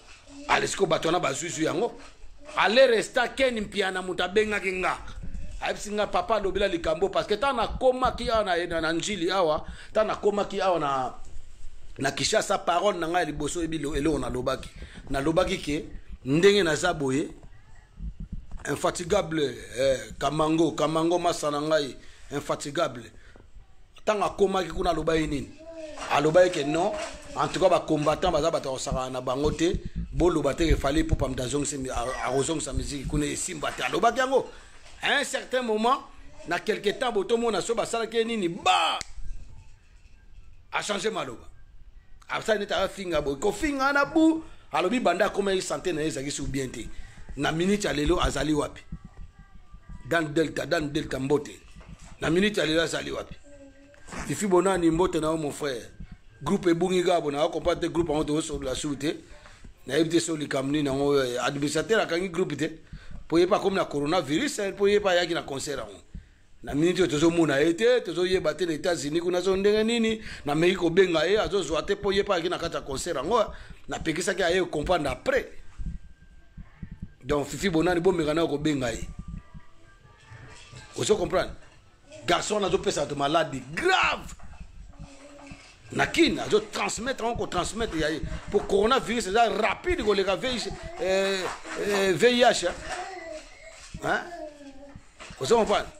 ale sikoyo bato wana bazwizwi yango ale resta ken mpiana moto abengaki nga ayebisi nga papa alobela likambo parce que ntango nakomaki awa na, na, na njili awa ntango nakomaki awa na na kishasa parole na ngai ya liboso oyebi eloko nalobaki nalobaki ke ndenge naza boye infatigable eh, kamango kamango masa na ngai infatigable ntango akomaki kuna aloba ye nini alobaki ke non en tout cas bacombattant baza bato ya kosakana na bango te boloba te efali epopa moto akozongisa miziki kuna esimba te alobaki yango à un certain moment na quelque temps botomona so basalaki ye nini ba achange maloba asali neti afinga boye kofinga na bu alobi banda akomaki sante na ye ezalaki su bien te na minute ya lelo azali wapi dan delta dan delta mbote na minute ya lelo azali wapi fifi bonani mbote na yo mon frère groupe ebungi kaka bona akompane te groupe yango tokosolola sur te nayebi te so likambo nini yango oyo eh, administrateur akangi groupe te mpo ye mpe akomi na coronavirus eh, mpo ye mpe ayaki na concert yango na miniti oyo tozomona ye te tozoyeba te na états-unis kuna azo ndenge nini nameki kobenga ye azozwa te mpo ye mpe ayaki na kati ya concert yango eh. napekisaki aye comprendre après donc fifi bonani bomeka nayo kobenga ye ozo comprendre garçon wana azopesa bato maladi grave na kin azotransmettre yango kotransmettre ya ye mpo coronavirus eza rapide koleka vih eh, eh, ozo comprendre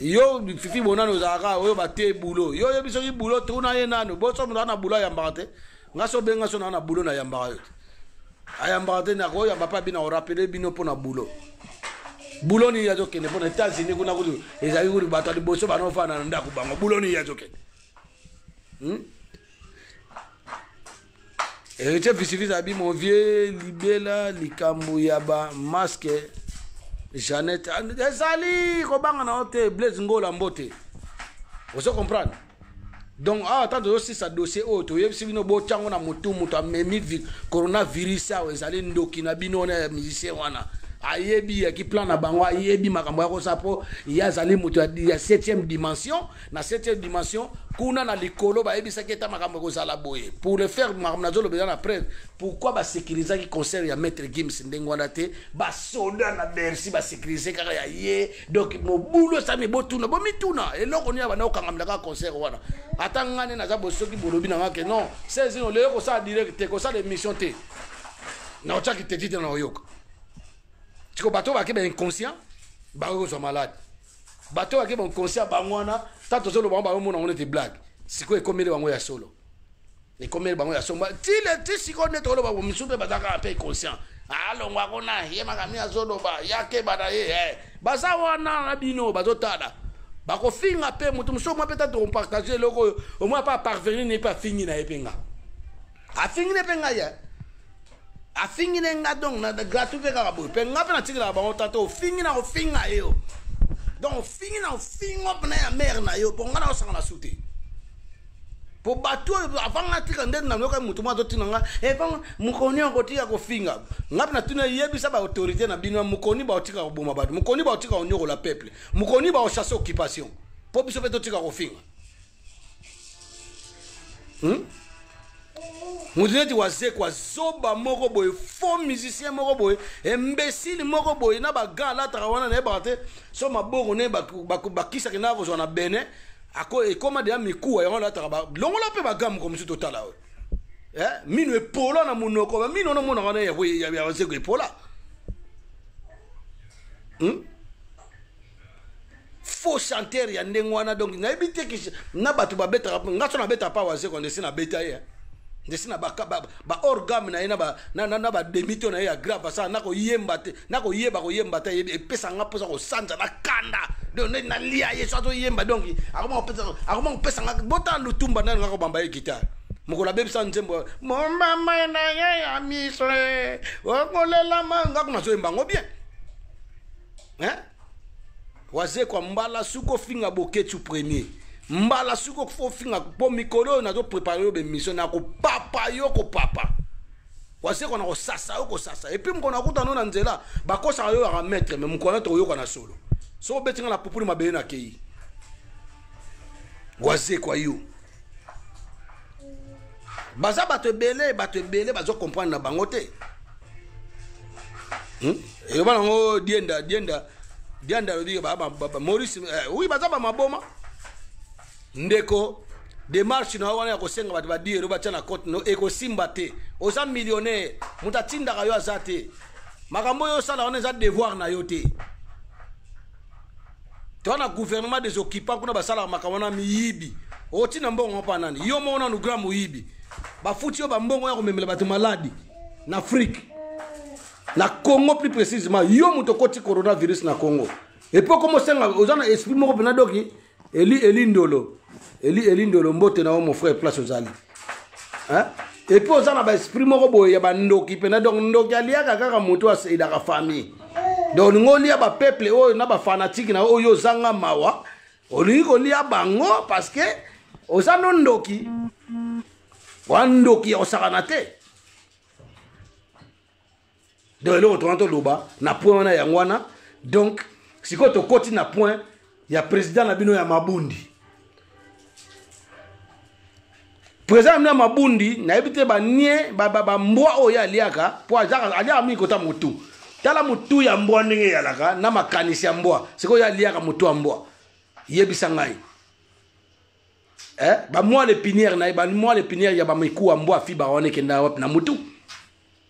yo fifi bonani ozalaka oyo bate bulo yo oyebi soki bulo tuna ye nanu boso moto ana bulo ayambaka te nga so obenga so naa na bulo nayambaka yo te ayambaka te nako oyamba mpe abina orapele bino mpo na boulot bulo nini azokende mpona états-unis kuna kutu ezali kutu bato ya liboso banofanda na ndako bango bulo nini azokende hmm? héritier visivisi abi mon vieux libela likambo ya bamaske janete ezali kobanga na yo te blaise ngola mbote ozo comprendre donc awa ntango tozosisa dossier oyo toyebisi bino botya yango na motu moto amemi coronavirus awa ezali ndoki na bino wana ya musicien wana ayebi yaki plan na bango ayebi makambo ya kosala mpo ye azali moto ya 7e dimension na 7e dimension kuna na likolo bayebisaki eta makambo ekozala boye pour le faire makambo nazoloba eza na preuve pourquoi basecurisaki concert ya maître gims ndenge wana te basoda na bercy basecurise kaka ya ye donc mobulu esami botuna bomituna eloko nini abanda kokangamela kaka concert wana ata ngai nde naza bosoki bolobi na ngai ke non sezino lelo kosala direct te kosala émission te na otyaki teti te na oyoka siko bato bake ba inconscient bakoki kozwa malade bato bake ba inconscient bango wana ntango tozoloba bango baomona yango nete blague sikoyo ekomeli bango ya solo ekomeli bango ya somba tile ti sikoyo nde toloba misusu mpe baza kaka mpe conscient alongwa kuna ye makami azoloba yakeba na ye eh. baza wana na bino bazotala bakofinga mpe moto mosusu omwa mpe tata opartage eloko oyo omwa mpe aparvenir ne mpe afingi na ye mpe nga afingi ne mpe ngai ye eh. afingi ne nga donc na gratuit mpe kaka boye mpe nga mpe natikelaka bango tata ofingi na kofinga ye yo donc ofingi na ofingo mpena ya mare na yo mpo nga naosanga na su te mpo bato oyo avant nga tika nde nalokaki moto moko azotina nga epango eh, mokoni okotika kofinga nga mpe natuna yebisa baautorité na bino mokoni baotika koboma bato mokoni baotika konyokola peuple mokoni baochasse occupation mpo biso mpe totika kofinga hmm? moto neti wazekwa zoba moko boye faux musicien moko boye embesili moko boye na bagan alataka wana nayebaka te so maboko ne bakisaki na kozwa na bene ekoma deya mikuwa yango alataka longola mpe bagan moko mosusu totala oyo eh, mino epola na monoko bamino wana omonaka na ya wazekwa epola hmm? faux chanteur ya ndenge wana donc nayebi te na bato babetaka nga so nabetaka pa wazeko ndesi nabeta ye ndesi na bahors game na ye na bademito na ye ya grave asala nakoyemba te nakoyeba koyemba te ayebi epesa nga mposa kosanza na kanda donc nde nalia ye so azoyemba donc akoma kopesa nga botala lutumba nani nga kobamba ye gitare mokolo abebisa nzembo momama na ye ya misre okolelama nga kuna azoyemba yango bien wazekwa mbala suki ofinga boketsu premier mbala suki ofinga mpo mikolo oyo nazoprepare yo bemission nakopapa yo kopapa wazekwa na kosasa yo kosasa epui mokolo nakuta no na nzela bakosaka yo yaka maître me mokolo nete oyoka na solo so obeti nga na pupuli mabele nakei wazekwa yo baza bato ebele bato ebele bazo comprendre na bango te hmm? eloba nango dienda dienda dienda alobi maurice eh, oui baza bamaboma ndeko demarche na yo wana ya kosenga bato badielo batya na cote no ekosimba te oza millionnaire moto atindaka yo aza te makambo oyo osala wana eza devoir na yo te to na gouvernement des occupants kuna basalaka makambo wana miyibi otina mbongo mpa nani yo moko nanu grand moyibi bafuti yo bambongo ya komemela bato maladi na afrique na congo plus précisement yo moto okoti coronavirus na congo epo komosenga oza na esprit moko mpena doki Eli Eli Ndolo Eli Eli Ndolo mbote na yo mon frère place ozali hein? et puis oza na ba esprit moko boye ya bandoki mpena donc ndoki aliaka kaka moto aseidaka famille donc olingi olia bapeuple oyo na bafanatike na oyo ozanga mawa olingi kolia bango parce que oza no ndoki wa ndoki ya kosakana te donc eloko tokana toloba na point wana yango wana donc sikoyo tokoti na point ya président na bino ya mabundi président na bino ya mabundi nayebi te banie bambwa oyo aliaka mpo aliaka mingi kota motu tala motu ya mbwa ndenge eyalaka na makanisi ya mbwa sikoyo ye aliaka motu ya mbwa yebisa ngai eh? bamwa lepiniere na ye bamwa lepiniere ya bamikuwa mbwa fiba wana ekenda wapi na motu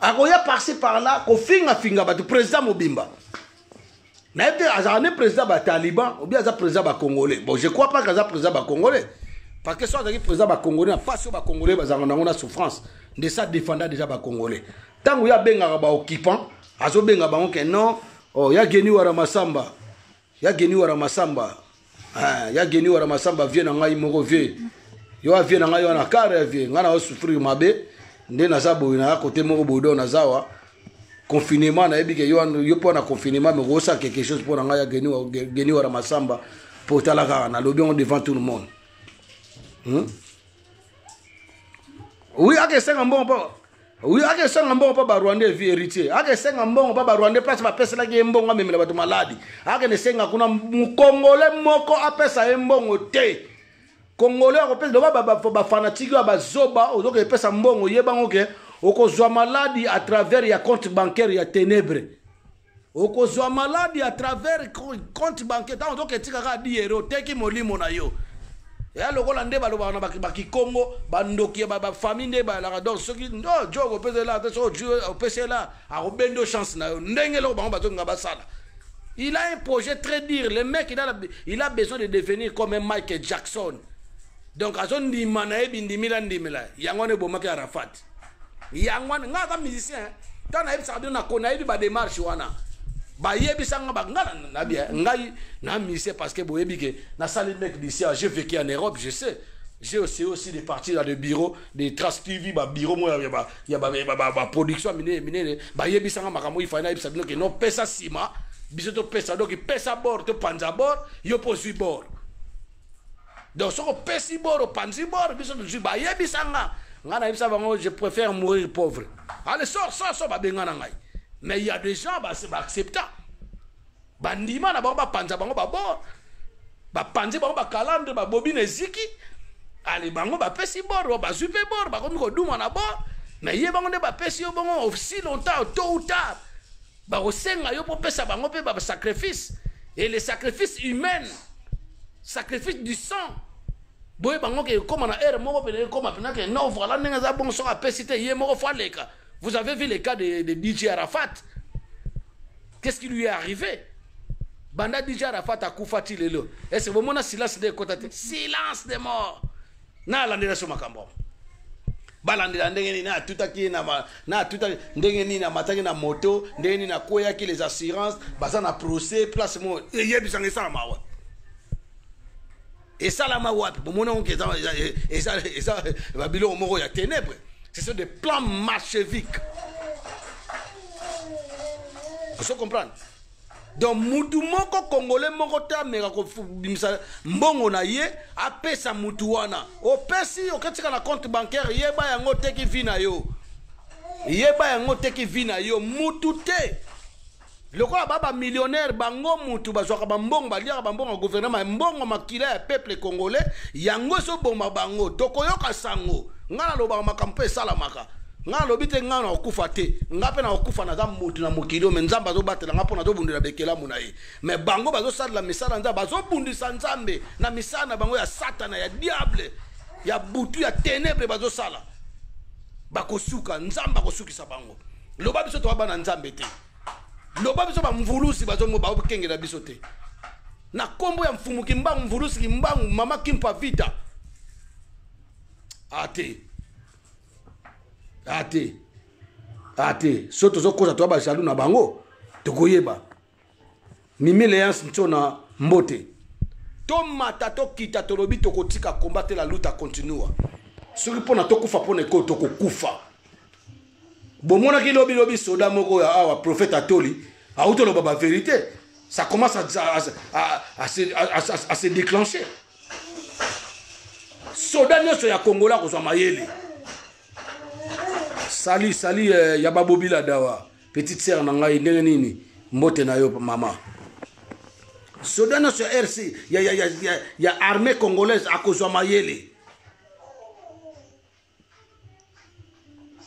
akoya parci par là kofingafinga bato président mobimba nayebi te azala nde président bataliban obi aza président bacongolais bon je crois pas kaza président bacongolais parce que so azalaki président bacongolais na mpasi oyo bacongolais bazalaka nango na souffrance nde sa défenda déjà bacongolais ntango ye abengaka baoccupant azobenga bango ke non oh, ya geni wara masamba ya geni wara masamba ah, ya geni wara masamba vie na ngai moko vie yo ya vie na ngai wana kare ya vie ngai nayo souffrir mabe nde naza boye naya kote moko boye do naza wa confinement nayebi ke yo mpo na confinement me kosala quelque chose mpo na ngai ya geni wara masamba mpo otala kaka nalobi yango devant tout le monde hmm? oui akesenga mbongo mpo Oui, ake senga mbongo pa ba Rwandais vie héritier. Ake senga mbongo pa ba Rwandais place ba pesa laki mbongo amemela bato maladi. Ake ne senga kuna mukongole moko apesa ye mbongo te. Kongole akopesa loba ba ba, ba fanatiki ya bazoba ozoka epesa mbongo yebango ke okozwa maladi à travers ya compte bancaire ya ténèbres. okozwa maladi à travers compte bancaire ntango ozoka etika kaka diere oteki molimo na yo ya lokola nde balobaka na bakikongo bandoki ya bafamille nde bayalaka donc soki ndo oh, jo okopesa ela ata soki opesa ela akobendo chance na yo ndenge eloko bango bazolinga basala il a un projet très dire le mec il a, la, il a besoin de devenir comme un michael jackson donc azondima na ye bindimila ndimela yango wana ebomaki arafat yango wana ngai aza musicien ntango eh. nayebisaka bino nako nayebi bademarche wana bayebisa nga banga nabi eh. ngai na musicien parce que boyebi ke nasali mec d'ici j'ai vécu en europe je sais j'ai aussi aussi des parties dans des bureaux des traces tv babureau moko ya baproduction ya minene minene bayebisa nga makambo ifai nayebisa bino ke nopesa nsima biso topesa doki pesa bor topanza bor yo mpo ozwi bor donc soki opesi bor opanzi bor biso tozwi bayebisa nga ngai nayebisa bango je préfère mourir pauvre ale sor sor sor babengana ngai mais ya des gens baaccepta bandima na bango bapanza bango babor bapanzi bango bakalandre babobi na eziki ale bango bapesi bor bazwi mpe bor bakomi koduma na bor mais ye bango nde bapesi yo bongo aussi longtemps tôt ou tard bakosenga yo mpo pesa bango mpe basacrifice et le sacrifice humaine sacrifice du sang boye bango ke ekóma na heure moko pene ekóma pena ke non voilà ndenge aza bongo soki apesi te ye moko fo aleka vous avez vu le cas de, de dj arafat qu'est-ce qui lui est arrivé banda dj arafat akufa ti lelo est ce que bomona silence nde ekota te silence de mort na alandela so makambo yango balandela ndenge nini atutaki na atutaki ndenge nini amataki na moto ndenge nini akweyaki les assurances baza na procès place mo eyebisanga esalama wapi esalama wapi bomoni yango eza babiloko moko ya ténèbre ce sont des plans marcheviques ozo comprendre donc mutu moko kongole moko te ameka kobimisa mbongo na ye apesa mutu wana opesi oketika na compte bancaire yeba yango oteki vi na yo yeba yango oteki vi na yo mutu te lokola ba bamillionnaire bango mutu bazwaka bambongo baliaka bambongo ya guvernema ya mbongo makila ya peuple congolais yango ezoboma bango tokoyoka sango ngai nalobaka makambo mpe esalamaka nga alobi te nga nakokufa te nga mpe nakokufa naza moto na mokili oyo me nzambe azobatela nga mpo nazobundela bekelamu na ye me bango bazosalela misala nzambe bazobundisa nzambe na misala na bango ya satana ya diable ya butu ya tenebre bazosala bakosuka nzambe akosukisa bango loba biso toba bana nzambe te loba biso bamvulusi bazokengela biso te na nkombo ya mfumu kimbangu mvulusi kimbangu mama kimpa vita ate ah, ate ah, ate ah, so tozokosa toya bajalu na bango tokoyeba mimi leance nso na mbote tomata tokita tolobi tokotika komba te la luta continua soki mpona tokufa mpona ekoyo tokokufa bomonaki lobilobi soda moko ya awa profete atoli auti oloba baverité ça commence à, à, à, à, à, à, à, à se déclencher soda nyonso ya kongola akozwa mayele sali sali eh, ya babobila dawa petite sere na ngai ndenge nini mbote na yo mama soda nyonso ya rc ya, ya, ya, ya, ya armée congolaise akozwa mayele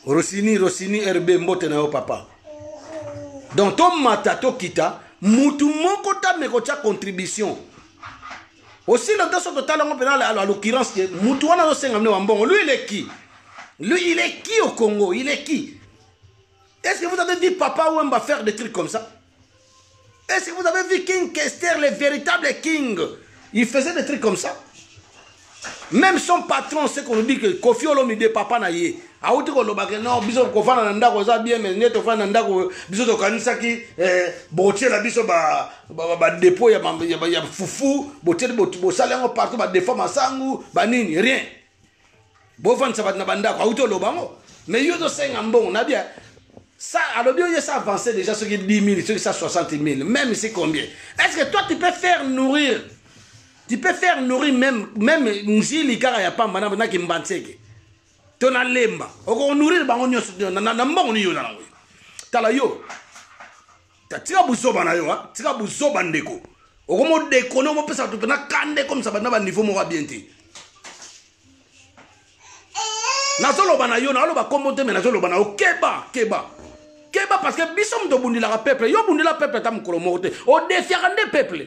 rosini rosini rb mbote na yo papa donc tomata tokita mutu moko tame kotya contribution aussi longtemps soki totala yango mpena à l'occurrence ke mutu wana azosenga mine wa mbongo lui eleki lui ileki au congo ileki Est-ce que vous avez vu Papa Wemba faire des trucs comme ça Est-ce que vous avez vu King Kester, le véritable King Il faisait des trucs comme ça Même son patron, c'est qu'on nous dit que Kofi Olomide, papa na ye, auti koloba que non, biso kofana na ndako eza bien, mais nde tofana na ndako, biso tokanisaki eh, botiela biso ba, ba, ba, ba dépôt ya, ya, ya, ya fufu, botieli bosali yango partout, ba défaut masangu, ba nini, rien. bovandisa bato na bandako auti oloba yango mais yo ozosenga mbongo na bia ça alobi oye ça avance déjà soki 10 000 soki ça 60 000 même c'est combien est ce que toi tu peux faire nourrir tu peux faire nourrir même même nzili kaka ya pamba na na kimbanseke to na lemba oko nourrir bango nyonso na mbongo niyo na yango tala yo Ta tika buzoba na yo, hein? Tika buzoba ndeko. Okomo dekone omo pesa tu pena kande comme ça bana ba niveau moko bien te. nazoloba na yo naoloba kombo te me nazoloba na yo keba keba keba parce que biso moto obundilaka peuple yo obundela peuple ata mokolo moko te odefiaka nde peuple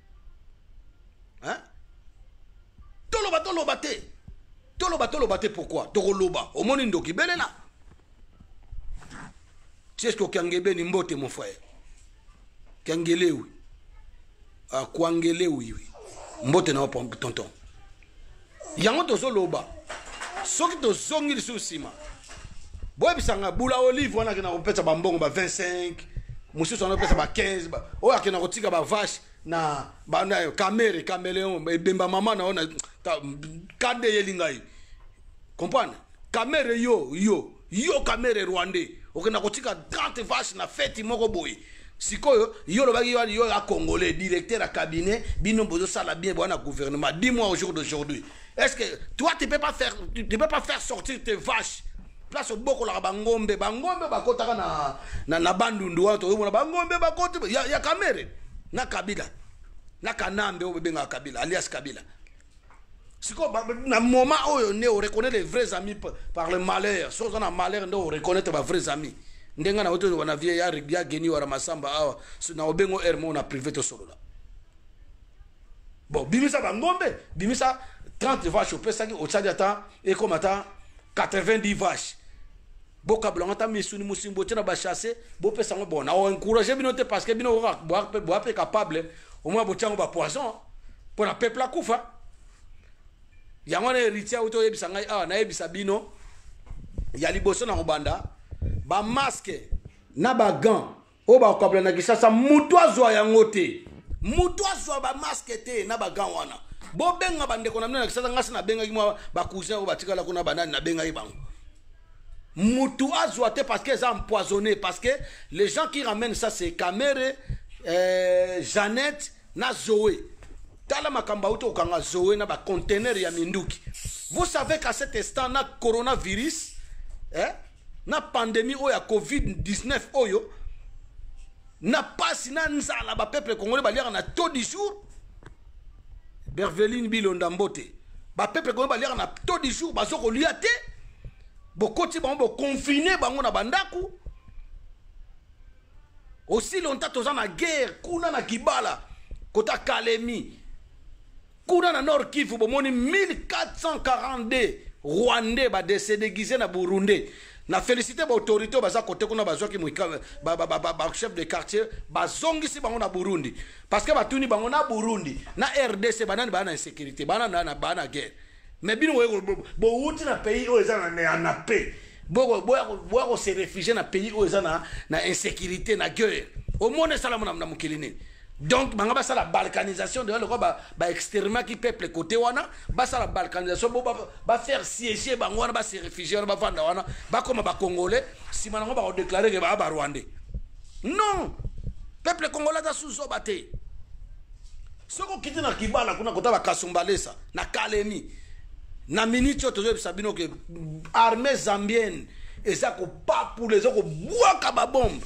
hein toloba toloba te toloba toloba te pourquoi tokoloba omoni ndoki belela tieske okiangebeni mbote mon frère kiangelewi akuangelewi mbote na yo tonton yango tozoloba soki tozongi lisusu nsima boyebisa ngai bula olive wana akenda kopesa bambongo ba 25 mosusu wana kopesa ba 15 oyo akenda kotika bavache na banayo kamere kameleon ebemba mama na yo na kade eyeli ngai comprendre kamere yo yo yo kamere rwandais okenda kotika 30 vache na feti moko boye sikoyo yo olobaki yo yo ya congolais directeur ya cabinet bino bozosala bien boya na gouvernement dis moi au jour d'aujourd'hui est ce que toi tu peux pas faire tu, tu peux pas faire sortir tes vaches place obokolaka bangombe bangombe bakotaka na, na, na bandundu wana toyomona bangombe bakoti ya, ya kamere na kabila na kanambe oyo bebengaka kabila alias kabila sikoyo na moment oyo nde oreconnaitre les vrais amis par le malheur soki oza na malheur nde oreconnaitre ba vrais amis nde ngai naoto wana vie ya rigbi ya geni wara masamba awa na obengo aire moko na privé tosolola bon bimisa bangombe bimisa 30 vache opesaki otyaki ata ekoma ata 90 vache bokabola ngata misuni musuni botie na bachasse bopesa yango bona oencourage bino te parce que bino boya mpe capable omona botia yango bapoison mpo na peuple akufa yango wana héritier auti oyebisa ngai awa nayebisa bino ya liboso na kobanda bamaske na bagant oyo bakabla na kisasa moto azwa yango te moto azwa bamaske te na bagan wana bobenga bandeko na bino na kisasa ngasi nabengaki mwa bacousin oyo batikala kuna banani nabengaki bango moto azwa te parce que eza empoisonné parce que les gens qui ramènent ça c'est camere euh, jeannette na zoe tala makambo auti kokanga zoe na bacontener ya minduki vous savez qu'à cet instant na coronavirus eh? na pandemi oyo ya covid-19 oyo na pasi na nzala bapeuple congolais baliaka na taux du jour berveline bilonda mbote bapeuple congolais baliaka na taux du jour bazo kolia te bokoti bango boconfine bango na bandako aussi longtemps toza na guerre kuna na kibala kota kalemi Kuna na Nord Kivu bomoni 1442 Rwandais ba décédéguisé na Burundais. Na félicité ba autorité baza côté kuna bazwaki ba, ba, ba, ba, ba chef de quartier bazongisi bango na Burundi parce que batuni bango na Burundi na RDC banani bana insécurité bana na bana guerre mais bino bowuti na pays oyo eza na na paix boya ko se réfugier na pays oyo eza na na insécurité na guerre omona esalamu na mokili nini donc bango basala balkanisation deja lokola baextermaki ba peuple kote wana basala balkanisation bo bafaire ba siéger bango wana base réfugie wana bavanda wana bakoma bacongolais nsima nango bakodeklare ke baa barwandais non peuple congolais aza suzoba te soki okiti na kibala kuna kota bakasumbalesa na kalemi na miniti oyo tozoyebisa bino ke armée zambienne eza kopapula eza kobwaka babombe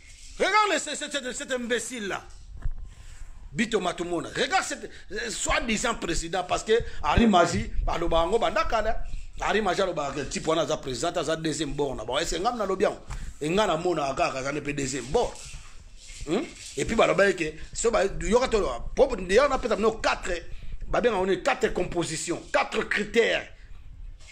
Regarde cet, cet, cet imbécile là. Bito Matumona. Regarde cet euh, soi-disant président parce que Ari Maji, Baloba Ango Bandakala, Ari Maji Aloba, le type wana za président, za deuxième bord. Bon, est-ce que ngam lobian? Enga na mona akaka za ne pe deuxième bord. Hmm? Et puis Baloba que so ba yoka to pop d'ailleurs on a peut-être 4 babenga on est 4 compositions, 4 critères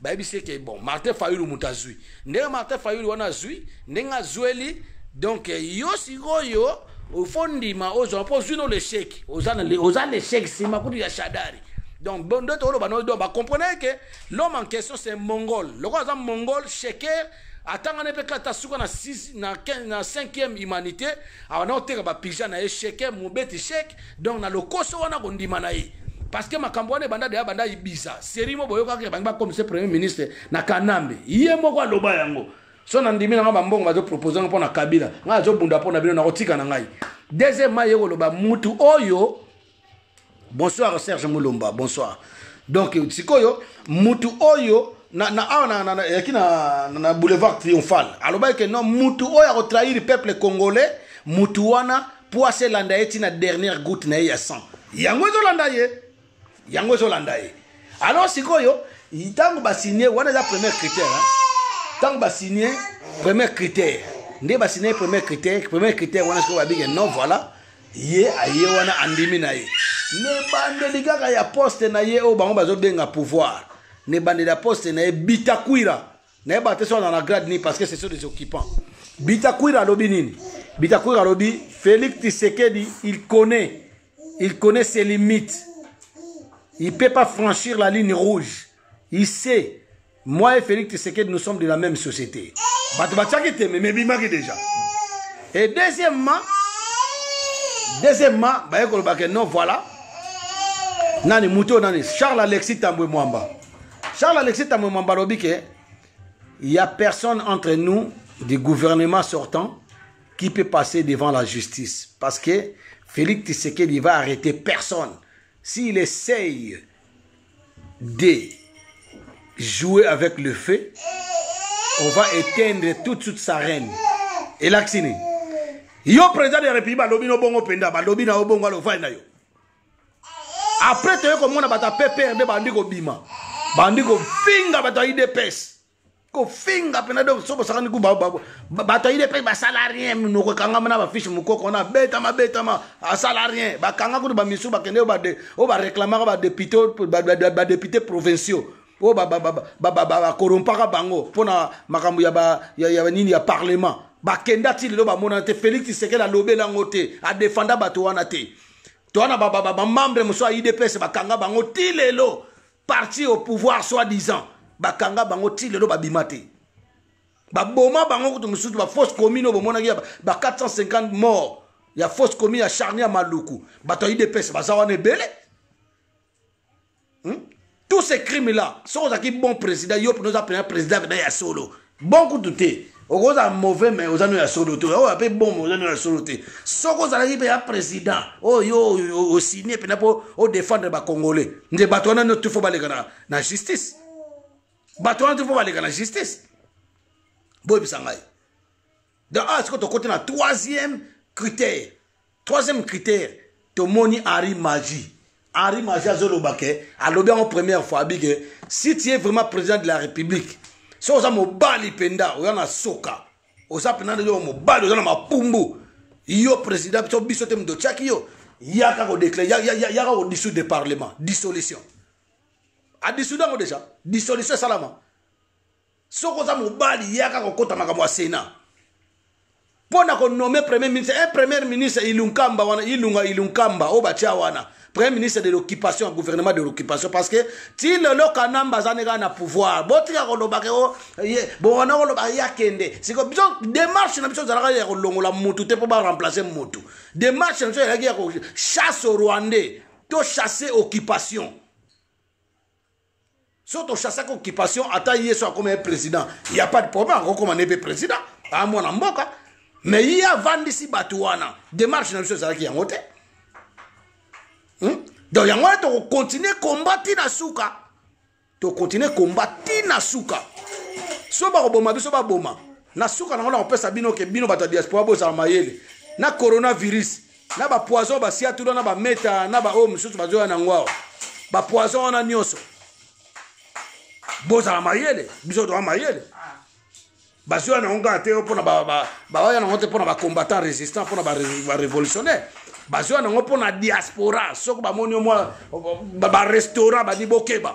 bayebisi eke bon martin fayulu moto azwi ndenge martin fayulu wana azwi ndenge azweli donc yo sikoyo ofo ndima ozwa mpo ozwi no lecheke oza lecheke nsima kutu ya shadari donc ndoto oloba no donc bacomprenaki ke l'homme en question c'est mongol lokola aza mongol sheker atangani mpe kata suka na 6 na 15 na 5e humanité abanda koteka bapija na ye sheke mobeti sheke donc na lokoso wana kondima na ye parce que makambo wana ebanda deya banda ibiza seri mo boyokaka ebangi bakomise premier ministre na kanambe ye moko aloba yango so na ndimi na ngai bambongo bazopropose ngai mpo na kabila ngai azobunda mpo na bino nakotika na ngai deuxièmement ye koloba mutu oyo bonsoir serge mulumba bonsoir donc sikoyo mutu oyo na, na, awa na, na, na, yaki na, na, na boulevard triomphal alobaki ke non mutu oyo akotrahir peuple congolais mutu wana mpo aselanda ye ti na dernière goutte na ye ya sang yango ezolanda ye yango ezolanda ye alors sikoyo ntango basigne wana eza premier critère ntango basigne premier critère nde basigne premier critère premier critère wana sikoyo babike non voilà ye aye wana andimi na ye na ebandeli kaka ya poste na ye oyo bango bazobenga pouvoir na ebandeli ya poste na ye bitakwira nayebaka te so azala na grade nini parce que ce sont des occupants bitakwira alobi nini bitakwira alobi félix tisekedi il connaît il connaît ses limites il peut pas franchir la ligne rouge il sait Moi et Félix Tshisekedi, nous sommes de la même société. Bato batiaki tembe, mais bimaki déjà. Et deuxièmement, deuxièmement, baye koloba que non, voilà. Nani muto nani Charles Alexis Tambwe Mwamba. Charles Alexis Tambwe Mwamba lobi que il y a personne entre nous du gouvernement sortant qui peut passer devant la justice parce que Félix Tshisekedi va arrêter personne s'il essaye de jouer avec le feu on va éteindre tout de suite sa reine elakisi nini yo président de la république balobi no bongo mpenza balobi na yo bongo alofai na yo après toye komona bato ya ppr nde bandi kobima bandi kofinga bato ya idps kofinga mpena donc so bosakani ku bato ayide mpe basala rien minoko ekangama na bafiche mokoko wana abetama abetama asala rien bakanga kutu bamisu bakende oyo bareklamaka badepute provinciaux oyo bakorompaka bango mpona makambo ya nini ya parlement bakenda ti lelo bamonana te félix tisekele alobeli yango te adefanda bato wana te to wana bamembre mosusu ya idps bakanga bango ti lelo parti au pouvoir soit disant bakanga bango ti lelo babima te baboma bango kutu mosusu bafausse commune oyo bomonaki ba 450 mort ya fausse commune ya charni ya maluku bato ya idps baza wana ebele hmm? tous ces crimes là soki ozalaki bon président yo mpena oza mpena président mpena ya solo bon kutu te okozala mauvais mais oza no ya solo te oyo ape bon mais oza no ya solo te soki ozalaki mpe ya président oyo oh, oh, oh, osinie mpena mpo odefendre bacongolais nde bato wana no tufo baleka na, na justice bato wana tufo baleka na justice boyebisa ngai donc awa sikoyo tokoti na troisième critère troisième critère tomoni henri magie henri magie azoloba ke alobi yango première fois abi ke si tu es vraiment président de la république so oza mobali mpenza oza na soka oza mpenza yo mobali oza na mapumbu yo président biso biso te moto otyaki yo yaka kodeclare yaka kodissoudre parlement dissolution adissoudre yango déjà dissolution esalama soki oza mobali yaka kokota makambo ya senat mpo na konome premier ministre e eh, premier ministre ilunkamba wana ilunga ilunkamba oyo batya wana premier ministre de l'occupation ya gouvernement de l'occupation parce que ti lelo kanamba aza nde kaka na pouvoir botika kolobaka o bowana koloba ye akende siko biso démarche na biso ezalaka ya kolongola motu te mpo baremplace motu démarche na biso ezalaki ya kochasse rwandais to chasse occupation so tochasaki occupation ata ye so akoma ye président ya pas de problème akokoma ne mpe président aa mwana mboka mais ye avandisi bato wana démarche na biso ezalaki yango te hmm? donc yango wana tokokontinue komba ti na suka tokontinue komba ti na suka so bakoboma biso baboma na suka nango nakopesa bino ke bino bato ya diaspora bozala mayele na coronavirus na ba poison ba siatula na ba meta na ba oyo mosusu bazoya na yango awa ba poison wana nyonso bozala mayele biso toa mayele bazoya na yango kaka te mpona baoya na yango te mpona bacombattant résistant mpona barévolutionnaire bazoya na yango mpona diaspora soki bamoni yo mwa barestaurant bani bokeba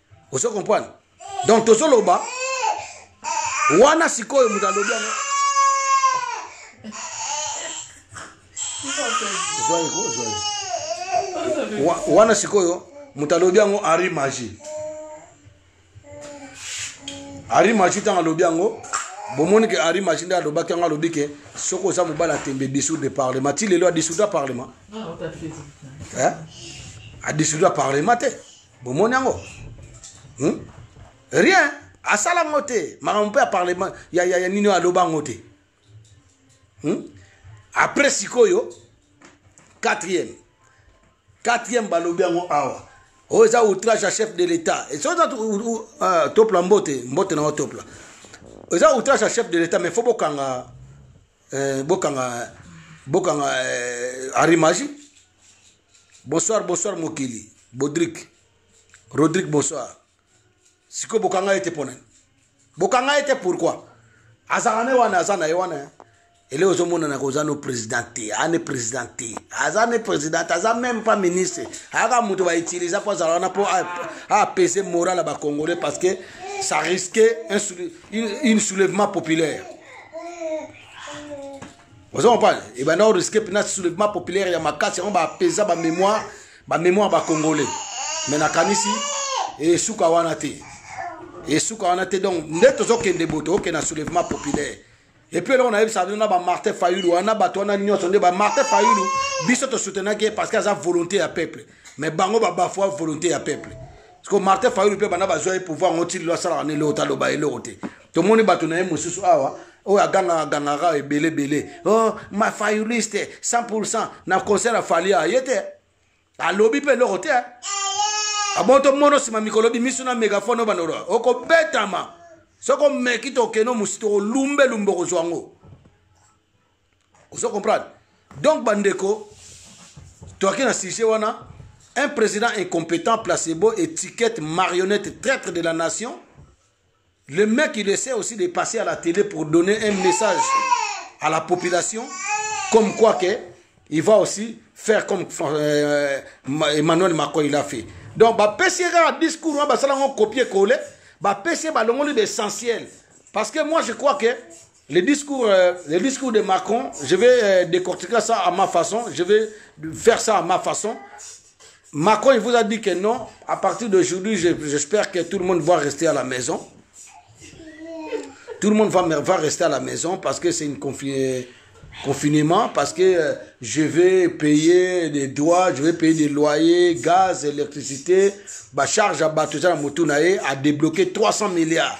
ozo comprendre donc tozoloba wana sikoyo moto alobi yango wana sikoyo moto alobi yango henri magi henri magi ntango alobi yango bomoni ke henri magi nde alobaki yango alobi ke soki oza mobali atembe dissoudre parlement ti lelo adissoudre parlement adissoudre parlement te bomoni yango hmm? rien asala yango te makambo mpe ya parlement ya, ya, ya nini oyo aloba yango te hmm? après sikoyo quatrième quatrième balobi yango awa oyo eza outrage ya chef de l'état esoza ah, topla mbote mbote nango topla eza outrage ya chef de l'état mais fo bokanga eh, bokanga bokanga eh, arimagi Bonsoir, bonsoir Mokili. Bodrick. Rodrigue, bonsoir. Siko bokanga ete pona. Bokanga ete pourquoi? Azarane wana azana ye wana. Hein? ele ozomonana koza no président te aa ne président te aza ne président aza même pas ministre ayaka moto bautilisa mpo azala wana mpo aapese moral ya bacongolais parce que ça risquait un, une, une soulèvement populaire oza comprendre ebanda oriske mpena soulèvement populaire ya makasi yango bapeza bamémoire bamémoire bacongolais me nakanisi esuka wana te esuka wana te donc nde tozokende boye tokokende na soulèvement populaire epuis eloko nayebisa bino na bamartin fayulu wana bato wana nyonso nde bamartin fayulu biso tosoutenaki ye parce que aza volonté ya peuple mais bango babafua volonté ya peuple parce que martin fayulu mpe banda bazwa ye pouvoir yango ti lelo asalaka na eloko te aloba eloko te tomoni bato na ye mosusu awa oyo agangaka agangaka ebele ebele oh, mafayuliste 100 na concert afali aye te alobi mpe eloko te abo tomono nsima mikolo bimisu na megafone oyo bandola okobetama soki omeki tokeno mosi tokolumbe lumbe okozwa yango ozo comprendre donc bandeko toyaki na sujet wana un président incompétent placebo étiquette marionnette traître de la nation Le mec, il essaie aussi de passer à la télé pour donner un message à la population, comme quoi que il va aussi faire comme euh, Emmanuel Macron il a fait. Donc, bah, un discours, hein, bah, ça, copier-coller, bah, PCR, bah, le essentiel. Parce que moi, je crois que le discours, euh, les discours de Macron, je vais euh, décortiquer ça à ma façon, je vais faire ça à ma façon. Macron, il vous a dit que non. À partir d'aujourd'hui, j'espère que tout le monde va rester à la maison. Tout le monde va, va rester à la maison parce que c'est une confinement, parce que je vais payer des droits, je vais payer des loyers, gaz, électricité. Ma charge à Batouza Moutounae à débloquer 300 milliards.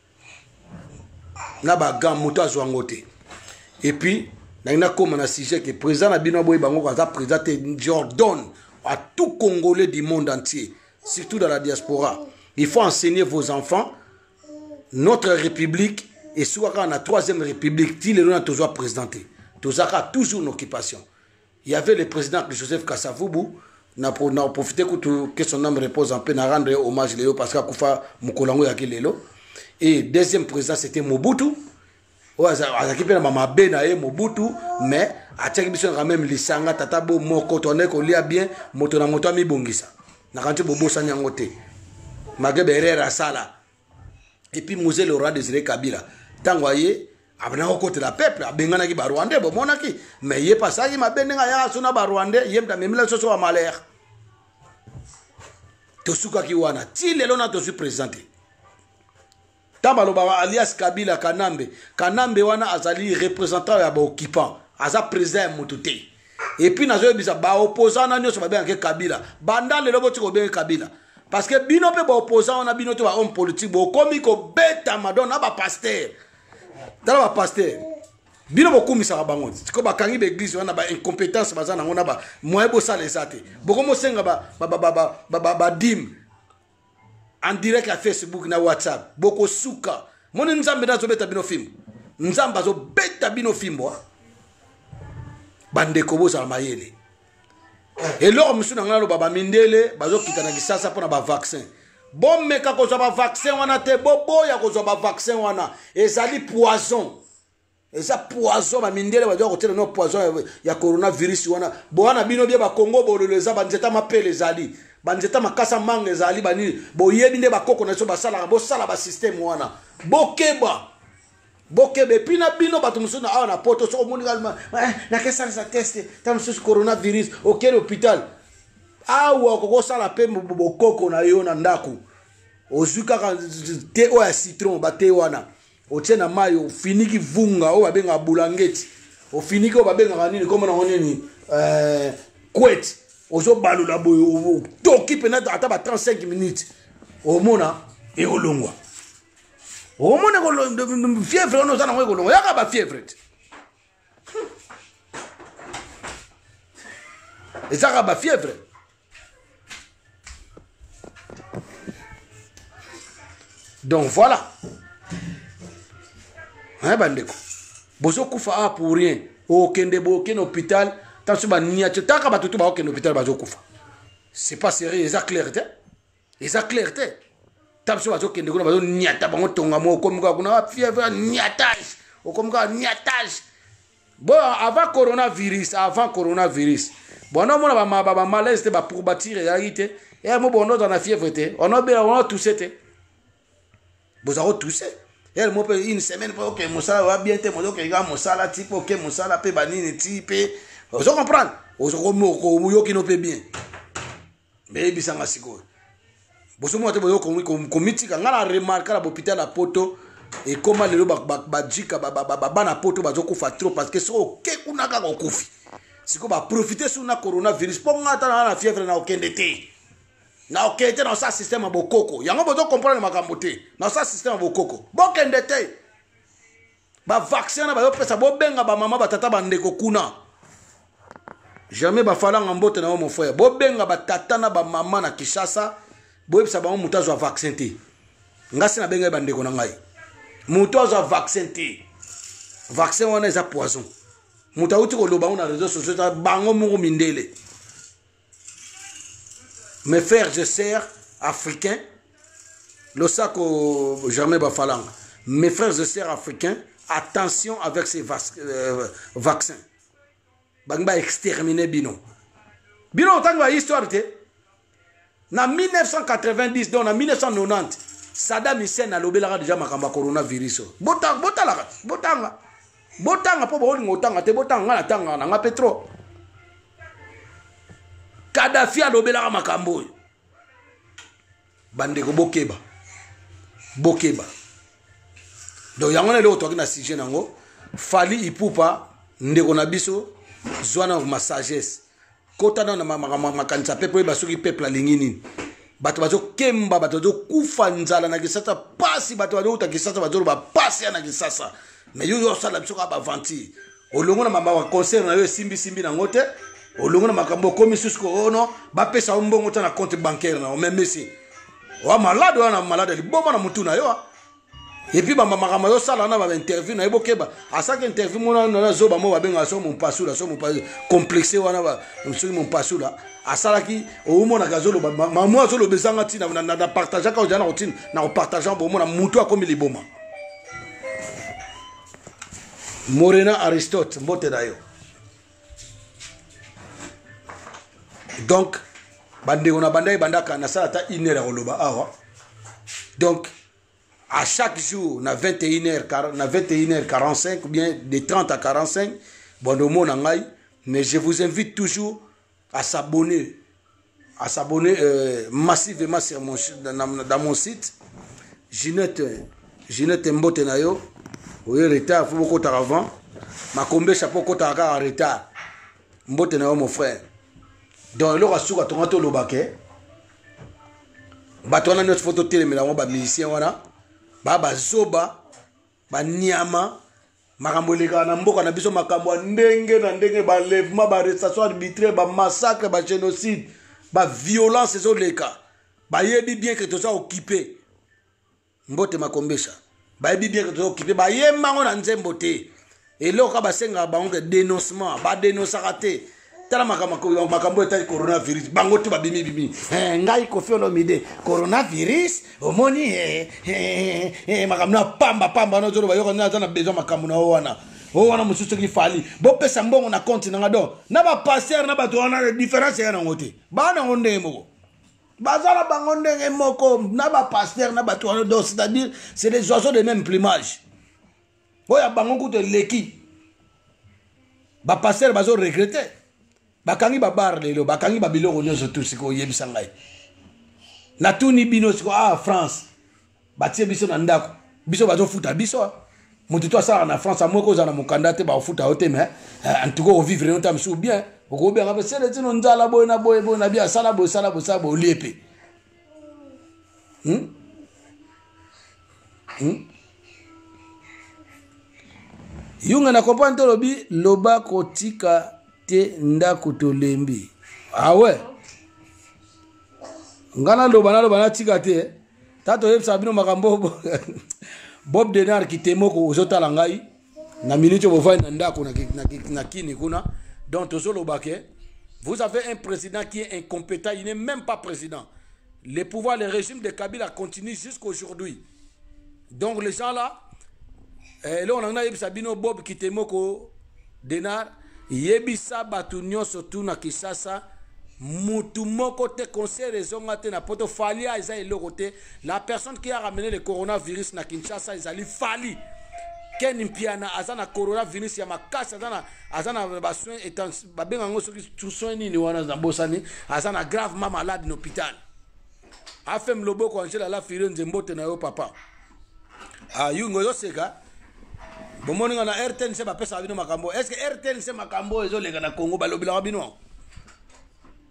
na bagan moto azwa yango te epuis nangi nakóma na sujet ke président na bino aboyi bango aza président te jordan à tout congolais du monde entier surtout dans la diaspora il faut enseigner vos enfants notre république esuka kaka na troisième république ti lelo na tozwa président te toza kaka toujours na occupation Il y avait le président Joseph Kassavubu na pour na profiter kutu que son âme repose en paix na rendre hommage lelo parce que akufa mukolo yango yaki lelo et deuxième président c'était Mobutu oyo azalaki mpe na mamabe na ye mobutu mais atiaki biso na meme lisanga tata bo moko tondaki kolia bien moto na moto amibongisa nakanisi bobosani yango te malgre baerreur asala et puis mose le roi desire kabila ntango aye abanda kokotela peuple abenganaki barwandais bomonaki mais ye mpe asalaki mabe ndenge ayaka so na barwandais ye mpe amemela biso so ya malere tosukaki wana ti lelo na tozwi président te ntango balobaka alias kabila kanambe kanambe wana azali représentant ya baoccupant aza président ya moto te et puis nazo yebisa ba opposant na nyoso babengaka kabila banda lelo boti kobenge kabila parce que bino pe ba opposant wana bino to ba homme politique bokomi kobeta madon na ba pasteur tala ba pasteur bino bokumisaka bango siko bakangi baeglise wana ba incompétence baza nango na ba moyen bosala eza te bokomi osenga badime ba, ba, ba, ba, ba, ba, ba, ba, ba, ba, ba, ba, ba, ba, ba, en direct ya facebook na whatsapp bokosuka moni nzambe nde azobeta bino fimbo nzambe azobeta bino fimbo ah. bandeko bozala mayele eloko mosusu na ngai naloba bamindele bazokita na kisasa mpo na bavaccin bomeka kozwa bavaccin wana te boboya kozwa bavaccin wana ezali poison eza poison bamindele baza kotyela no poison ya, ya coronavirus wana boya na bino bie bakongo bololo eza banzeta mapele ezali banzeta makasa manga ezali banini boyebi nde bakoko na biso basalaka bosala basysteme wana bokeba bokeba epuis na bino bato mosusu na awa na poto soki omoni kalma eh, nakesalisa teste ta mosusu coronavirus okeli hôpital awa okoki osala mpe bokoko na yo na ndako ozwi kaka te oyo ya citron bate wana otie na mai ofiniki vunga oyo babengaka bulangeti ofiniki oyo babengaka nini kombo nango nini eh, kwete ozobalula boye otoki mpena ata ba 35 minutes omona ekolongwa omona fievre wana oza nango ekolongwa yaka bafievre te ezaka bafievre donc voilà hein bandeko bozokufa awa ah, pour rien okende bokende hôpital ntanso baniati taka bato to baokende hôpital bazokufa c'est pas sérieux eza clair te eza clair te ta biso bazokende kuna bazoniata bango tonga moko okomi kaka kuna ah, fièvre niatage okomi kaka niatage bo avant coronavirus avant coronavirus bono omona bamaba bamalaise te baprourbatire ezalaki te e eh, mo bono ozala na fièvre te onobela ono tousse te boza kotousse ele mo mpe une semaine mpe oke mosala oya bien te mozokeka mosala ti mpe oke mosala mpe banini ti mpe ozo comprendre ozokomoyoki no mpe bien me yebisa nga sikoyo bozomona te boyo komitika nga na remarka na bopital ya poto ekoma lelo bajika babana poto bazokufa trop parce que soki oke kuna kaka okufi sikoyo baprofite soki na coronavirus mpo nga ata naa na fièvre na okende te na okende te na osala système ya bokoko yango bozo comprendre makambo te na osala système ya bokoko bokende te bavaccin na bayopesa bobenga bamama batata bandeko kuna jamais bafalanga mbote na yo mon frère bobenga batata na bamama na kinshasa boyebisa bango moto azwa vaccin te ngai se nabengaki bandeko na ngai moto azwa vaccin te vaccin wana eza poison moto awuti koloba yango na réseau sociaux bango moko mindele mes frères et sœurs africains losako germain bafalanga mes frères et sœurs africains attention avec ces euh, vaccins bangi baextermine bino bino otango ya histoire te na 1990 donc na 1990 sadam hussein alobelaka deja makambo ya coronavirus oyo botalaka botanga botanga mpo bolinga otanga te botanga ngai natangaka na ngai mpe trop kadafi alobelaka makambo oyo bandeko bokeba bokeba donc yango na eloko toyaki na sujet na yango fali ipupa ndeko na biso zwana masagesse kota nano makanisi ya peuple oyeba soki peuple alingi nini bato bazokemba bato bazokufa nzala na kisasa mpasi bato bazouta kisasa bazoloba mpasi ya na kisasa mais yo yo osala biso kaka baventure olongo na makambo concert na yo esimbisimbi nango te olongo na makambo okomi susu koono oh bapesa yo mbongo ta na compte bancaire na yo mais mesi oa malade oa na malade ya liboma na motu na yo epuis bamakambo ayosala na bainterview na ye bokeba asaki interview mona na zoba mo babengaka soki mompasula soki complexe wana soki mompasula asalaki oumonaka azoloba mamo azoloba ezanga ntina na partageaka ozala na kotina na kopartagea bomona motu akomi liboma morena aristote mbote na yo donc bandeko na bandaki bandaka nasala ata une heure ya koloba awa donc à chaque jour na 21h na 21h45 ou bien de 30 à 45 bando mona ngai mais je vous invite toujours à s'abonner à s'abonner euh, massivement sur mon, dans, dans mon site Ginette Ginette Mbote na yo oye retard faut bokotaka avant makombe chapeau kotaka kaka retard mbote na yo mon frère donc eloko asuka tonga toloba ke bato wana nyonso fo totelemela yango bamusicien wana baa bazoba banyama makambo elekaka na mboka na biso makambo ya ndenge na ndenge balevement barestation arbitraire bamassacre bagénocide baviolence ezoleka bayebi bien ke toza okipe mbote makombesha bayebi bien tozo kipe bayemba yango na nzembo te eloko kaka basengaka bango ke denoncement badenoncaka te tala makambo etali coronavirus bango te babimi bimi eh, ngai kofi olomide coronavirus omoni eh, eh, makambo na pamba pamba wana ozoloba yoka nde aza na besoin makambo na yo wana o oh, wana mosusu soki fali bopesa mbongo na compte na nga do na bapaster na bato wana diference eya nango te baa nango ndenge moko baza na bango ndenge moko na bapaster na bato wana donc c'est-à-dire c'est les oiseaux de même plumage oyo ya bango kutu eleki bapaster bazo regrete bakangi babar lelo bakangi babiloko nyonso tu sikoyo oyebisa ngai natuni bino sikoyo ah france batie biso na ndako biso bazofuta biso ah. moto to asalaka na france amoko ozala na mokanda te bakofuta yo te mais eh, antuka ovivre no ta mosusu bien okobengaka mpe sele tino nzala boye na boye boye na bia asala boye sala boye sala boye olie mpe hmm? hmm? yunga na comprendre te olobi loba kotika te ndako tolembi awe ah nga naloba naloba natika te ta toyebisaka bino makambo bob denar kitemoko ozotala ngai na minute oyo bovandi na ndako na kini kuna donc tozoloba ke vous avez un président qui est incompétent il n'est même pas président le pouvoir le régime de kabila continue jusqu'aujourd'hui donc les gens là eh, eloko na ngai nayebisa bino bob kitemoko denar yebisa bato nyonso tu na kisasa mutu moko te concert ezonga te na poto fali a eza eloko te la personne qui a ramené le coronavirus na kinshasa ezali fali ken mpiana aza na coronavirus ya makasi aza na aza na basoin babenga yango soki soin nini wana nabosani aza na gravement malade na hôpital afem loboko angela la firie nzembote na yo papa ayungo ah, ozoseka bomoni nga na rtnc bapesaka bino makambo est ce que rtnc makambo oyo ezoleka na congo balobelaka bino yango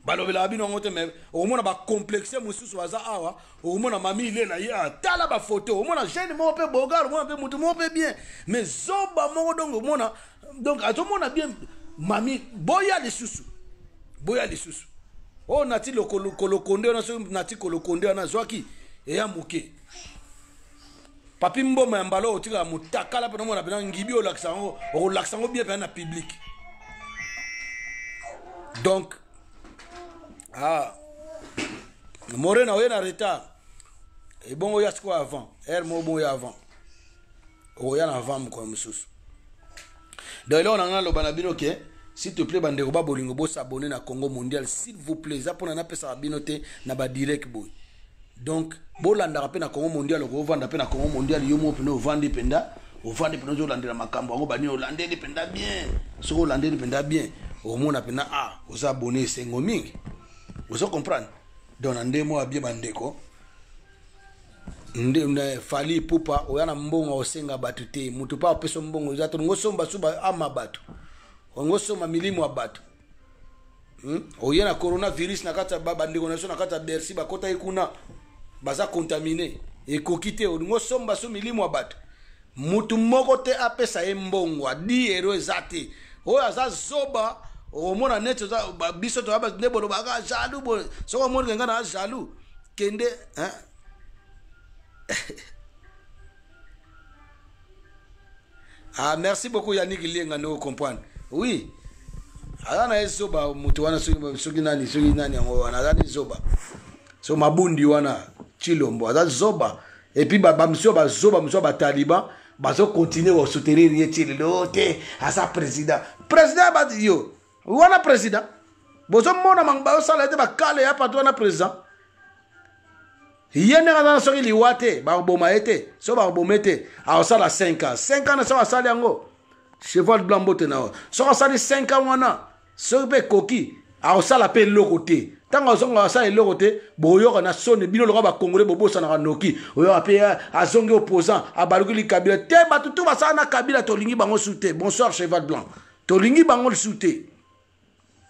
balobelaka bino yango te mai okomona bacomplexe mosusu baza awa okomona mami ile na ye atala ah, bafoto omona jeune moko mpe bogar omona mpe motu moko mpe bien mais zoba moko donc omona donc azomona bien mami boya lisusu boya lisusu oyo oh, nati kolokonde wana soki nati kolokonde wana azwaki eya moke papi mboma ya mbala oyo otikaka motakala mpe nomona mpena ngibi olakisa yango okolakisa yango bien mpena na publike donc ah, morena oye na retard ebongo ya sikoyo avant ere moko bongo ya avant okoya na avant mokolo mosusu donc eloko na ngai naloba na bino ke s'il te plaît bandeko ba bolingo bosabone na congo mondial s'il vous plaît eza mpona napesaka bino te na badirect boye donc bolandaka mpe na congo mondial okovanda mpe na congo mondial yo moko mpena ovandi mpenza ovandi mpenza ozolandela makambo yango bani olandeli mpenza bien soki olandeli mpenza bien okomona mpenza a ah, oza abone esengo mingi ozo comprendre donc na nde moko ya bie bandeko nde fali pupa oya na mbongo osenga bato te moto mpe apesa mbongo eza to ngosomba su ama bato ngosomba milimo ya bato hmm? oye na coronavirus na kati ya bandeko na biso na kati ya bercy bakotaki kuna baza contamine ekoki te olingi osomba su milimo ya bato motu moko te apesa ye mbongo adi ero eza te oyo aza zoba okomona neti biso toyaba nde bolobaka ah, jaloux soki omoni kenga na jaloux kende hein? ah merci beaucoup yannick lienga nde ocomprendre oui aza na ye zoba moto wana soki nani soki nani yango wana aza ni zoba so mabundi wana chilombo aza zoba epuis bamisusu bazoba misusu bataliban bazokontinue kosoutenir ye ti lelo te aza président président yo wana president bozomona mango bayosala ete bakale ya pato wana president ye ndenge azana soki liwa te bakoboma ye te soki bakoboma ye te akosala 5 ans 5 ans na soki asali yango cheval blanc mbote na yo soki asali 5 ans wana soki mpe ekoki akosala mpe eloko te ntango azonga asala eloko te boyoka na soni bino lokola bakongole bobosanaka noki oyoka mpe eh, azongi opposant abalukili kabila te bato tu basala na kabila tolingi bango su te bonsoir cheval blanc tolingi bango lisusu te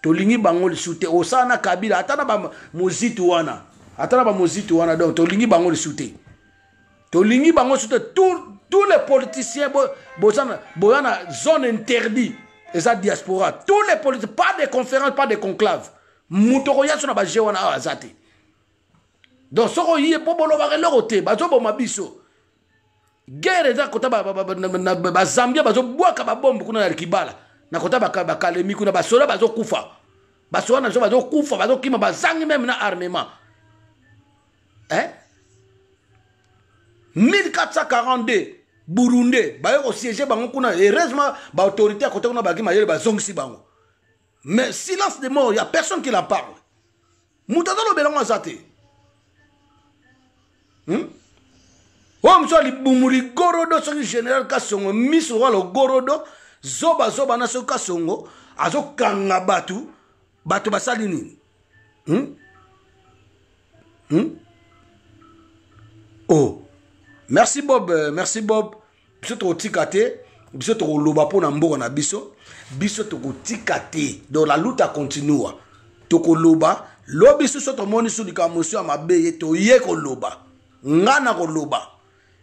tolingi bango lisusu te osala na kabila ata na bamozitu wana ata na bamozitu wana donc tolingi bango lisusu te tolingi bango lisusu te tous les politiciens boza na zone interdit eza diaspora tous les politiciens pas de conférence pas de conclave moto okoya so na baje wana awa aza te donc soki oye mpo bolobaka eloko te bazoboma biso guerre eza kota bazambia bazobwaka babombe kuna na kibala na kota bakalemi kuna basoda bazokufa basoda na biso bazokufa bazokima bazangi meme na armement eh? 1442 burundais baye kosiege bango kuna heureusement baautorité ya kota kuna baki mayele bazongisi bango mais silence de mort ya personne qui la parle moto aza lobela yango aza te hmm? oyo mosusu alibumu ligorodo soki général kasongo miso okola logorodo zoba zoba na soki kasongo azokanga bato bato basali nini hmm? Hmm? oh merci bob euh, merci bob biso tokotika te biso tokoloba mpo na mboka na biso biso tokotika te donc la luta continua tokoloba lobi susu tomoni su likambo mosusu ya mabe ye toye koloba nga na koloba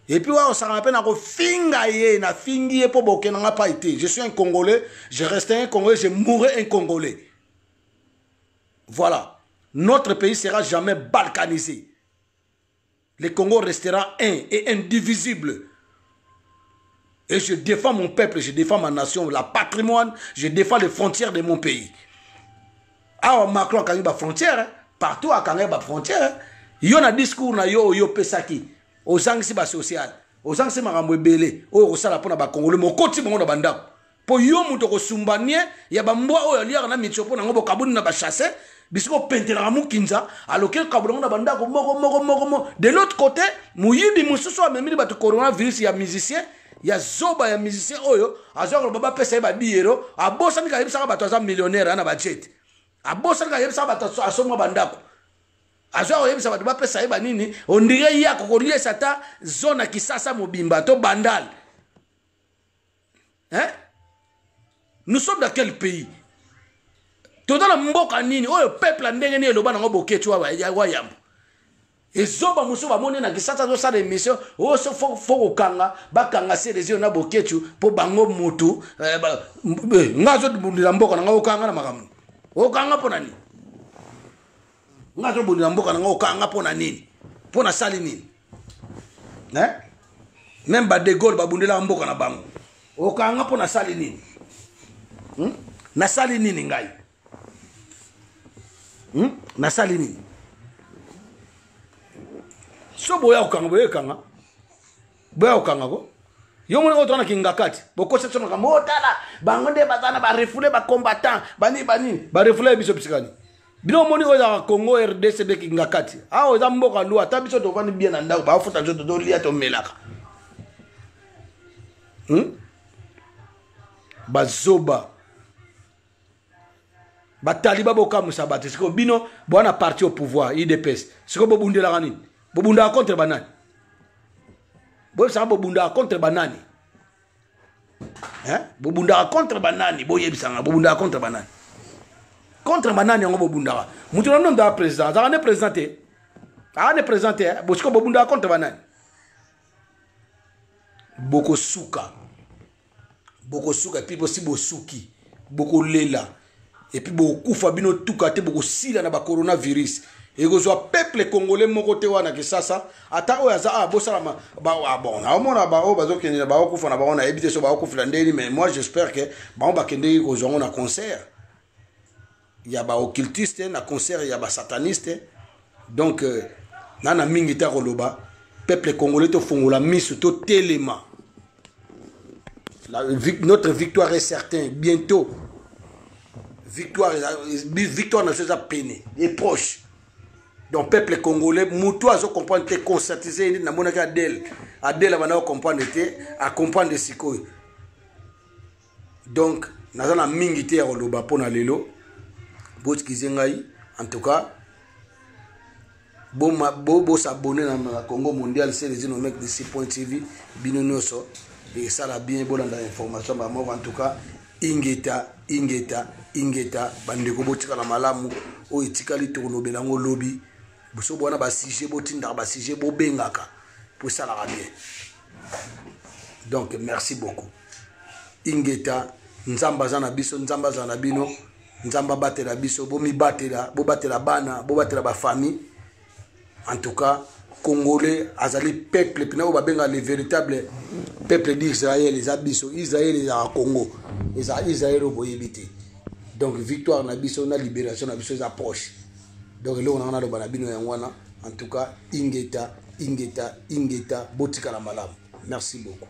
epuis wa kosangana mpe nakofinga ye nafingi ye mpo bokenda nga pai te je suis un congolais je reste un congolais je mourrai un congolais voilà notre pays sera jamais balkanisé Le Congo restera un et indivisible. Et je défends mon peuple, je défends ma nation, la patrimoine, je défends les frontières de mon pays. awa macron akangi bafrontière hein. partout akangai bafrontière hein. yo na discours na yo oyo opesaki ozangisi basociale ozangisi makambo ebele oyo okosala mpo na bakongole mokoti bango na bandako po yo moto okosumba nie ya bambwa oyo aliaka na mitio mpo nango bokabuni na bachasse biso bopentelaka mokinza aloki okabula yango na bandako moko moko moko moko de l'autre côté moyibi mosusu amemili bato coronavirus ya musicien ya zoba ya musicien oyo azwaka loba bapesa ye badiyero abosani kayebisaka bato aza millionnaire ana bajete abosani kayebisaka bato asomwa bandako azwa koyebisa bato bapesa ye banini ondire ye akokoliesa ata zona kisasa mobimba to bandale hein? nous sommes dans quel pays toza na mboka nini oyo peuple ya ndenge nini eloba nango boketi wa yambo ezoba mosusu bamoni na kisasa azosala émission oyo so fo kokanga bakanga se les yeux na bokechu mpo bango motu eh, eh, nga azobundela mboka na nga okanga na makambo okanga mpo na nini nga to bodi na mboka na nga okaa nga mpo na nini mpo na sali nini eh? meme ba de gaulle babundelaka mboka na bango okaa nga mpo na sali nini hmm? nasali nini ngai hmm? nasali nini so boya kokanga boyekanga boya kokanga ko yo moni oyo twana kingakati bokosa biso makambo otala oh, bango nde baza na barefoule bacombattant banini banini barefoule ye biso bisikani bino omoni oyo ezaka congo rdc nde kingakati awa eza mboka lua ata biso tovandi bien na ndako baofuta biso totolia tomelaka hmm? bazoba bataliba bokamwisa bato sikoyo bino boa na parti au pouvoir idps sikoyo bobundelaka nini bobundaka contre banani boyebisaka bobundaka contre banani bobundaka contre banani boyebisanga bobundaka contre banani contre banani yango bobundaka moto na bino mdaka président azalaka nde président te aa nde président te bosiko bobundaka contre banani bokosuka bokosuka epuis bosi bosuki bokolela epuis bokokufa bino tuka te bokosila na bacoronavirus ekozwa peuple congolais moko te wana kisasa ata oyo aza awa bosalama ah, bon naomona baoyo bazokende na baokufa na bango nayebi te so baokufela ndeni mais moi j'espère ke bango bakendeki kozwa yango na concert ya ba occultiste na concert ya ba sataniste donc euh, na na mingi te akoloba peuple congolais tofongola miso totelema notre victoire est certain bientôt victoire victoire na biso eza pene e proche donc peuple congolais motu azo comprendre te conscientise ye nini namonaki adele adele abanda kocomprendre te acomprendre sikoyo donc naza na mingi te ya koloba mpo na lelo botikize ngai en tout cas bosabone bo, bo na congo mondial serezinomec dc point tv bino nyonso esala bien bolanda information bamoko en tout cas ingeta ingeta ingeta bandeko botikala malamu oyo etikali tokolobela yango lobi bosobo wana basujet botindaka basujet bobengaka mpo esalaka bien donc merci beaucoup ingeta nzambe aza na biso nzambe azala na bino nzambe abatela biso bomibatela bobatela bana bobatela bafamille en tout cas congolais azali peuple mpena oyo babenga le véritable peuple d'israël eza biso israël ezalaka congo eza israël oyo boyebi te donc victoire na biso na libération na biso eza proche donc eloko nanga naloba na bino yango wana en tout cas ingeta ingeta ingeta botikala malamu merci beaucoup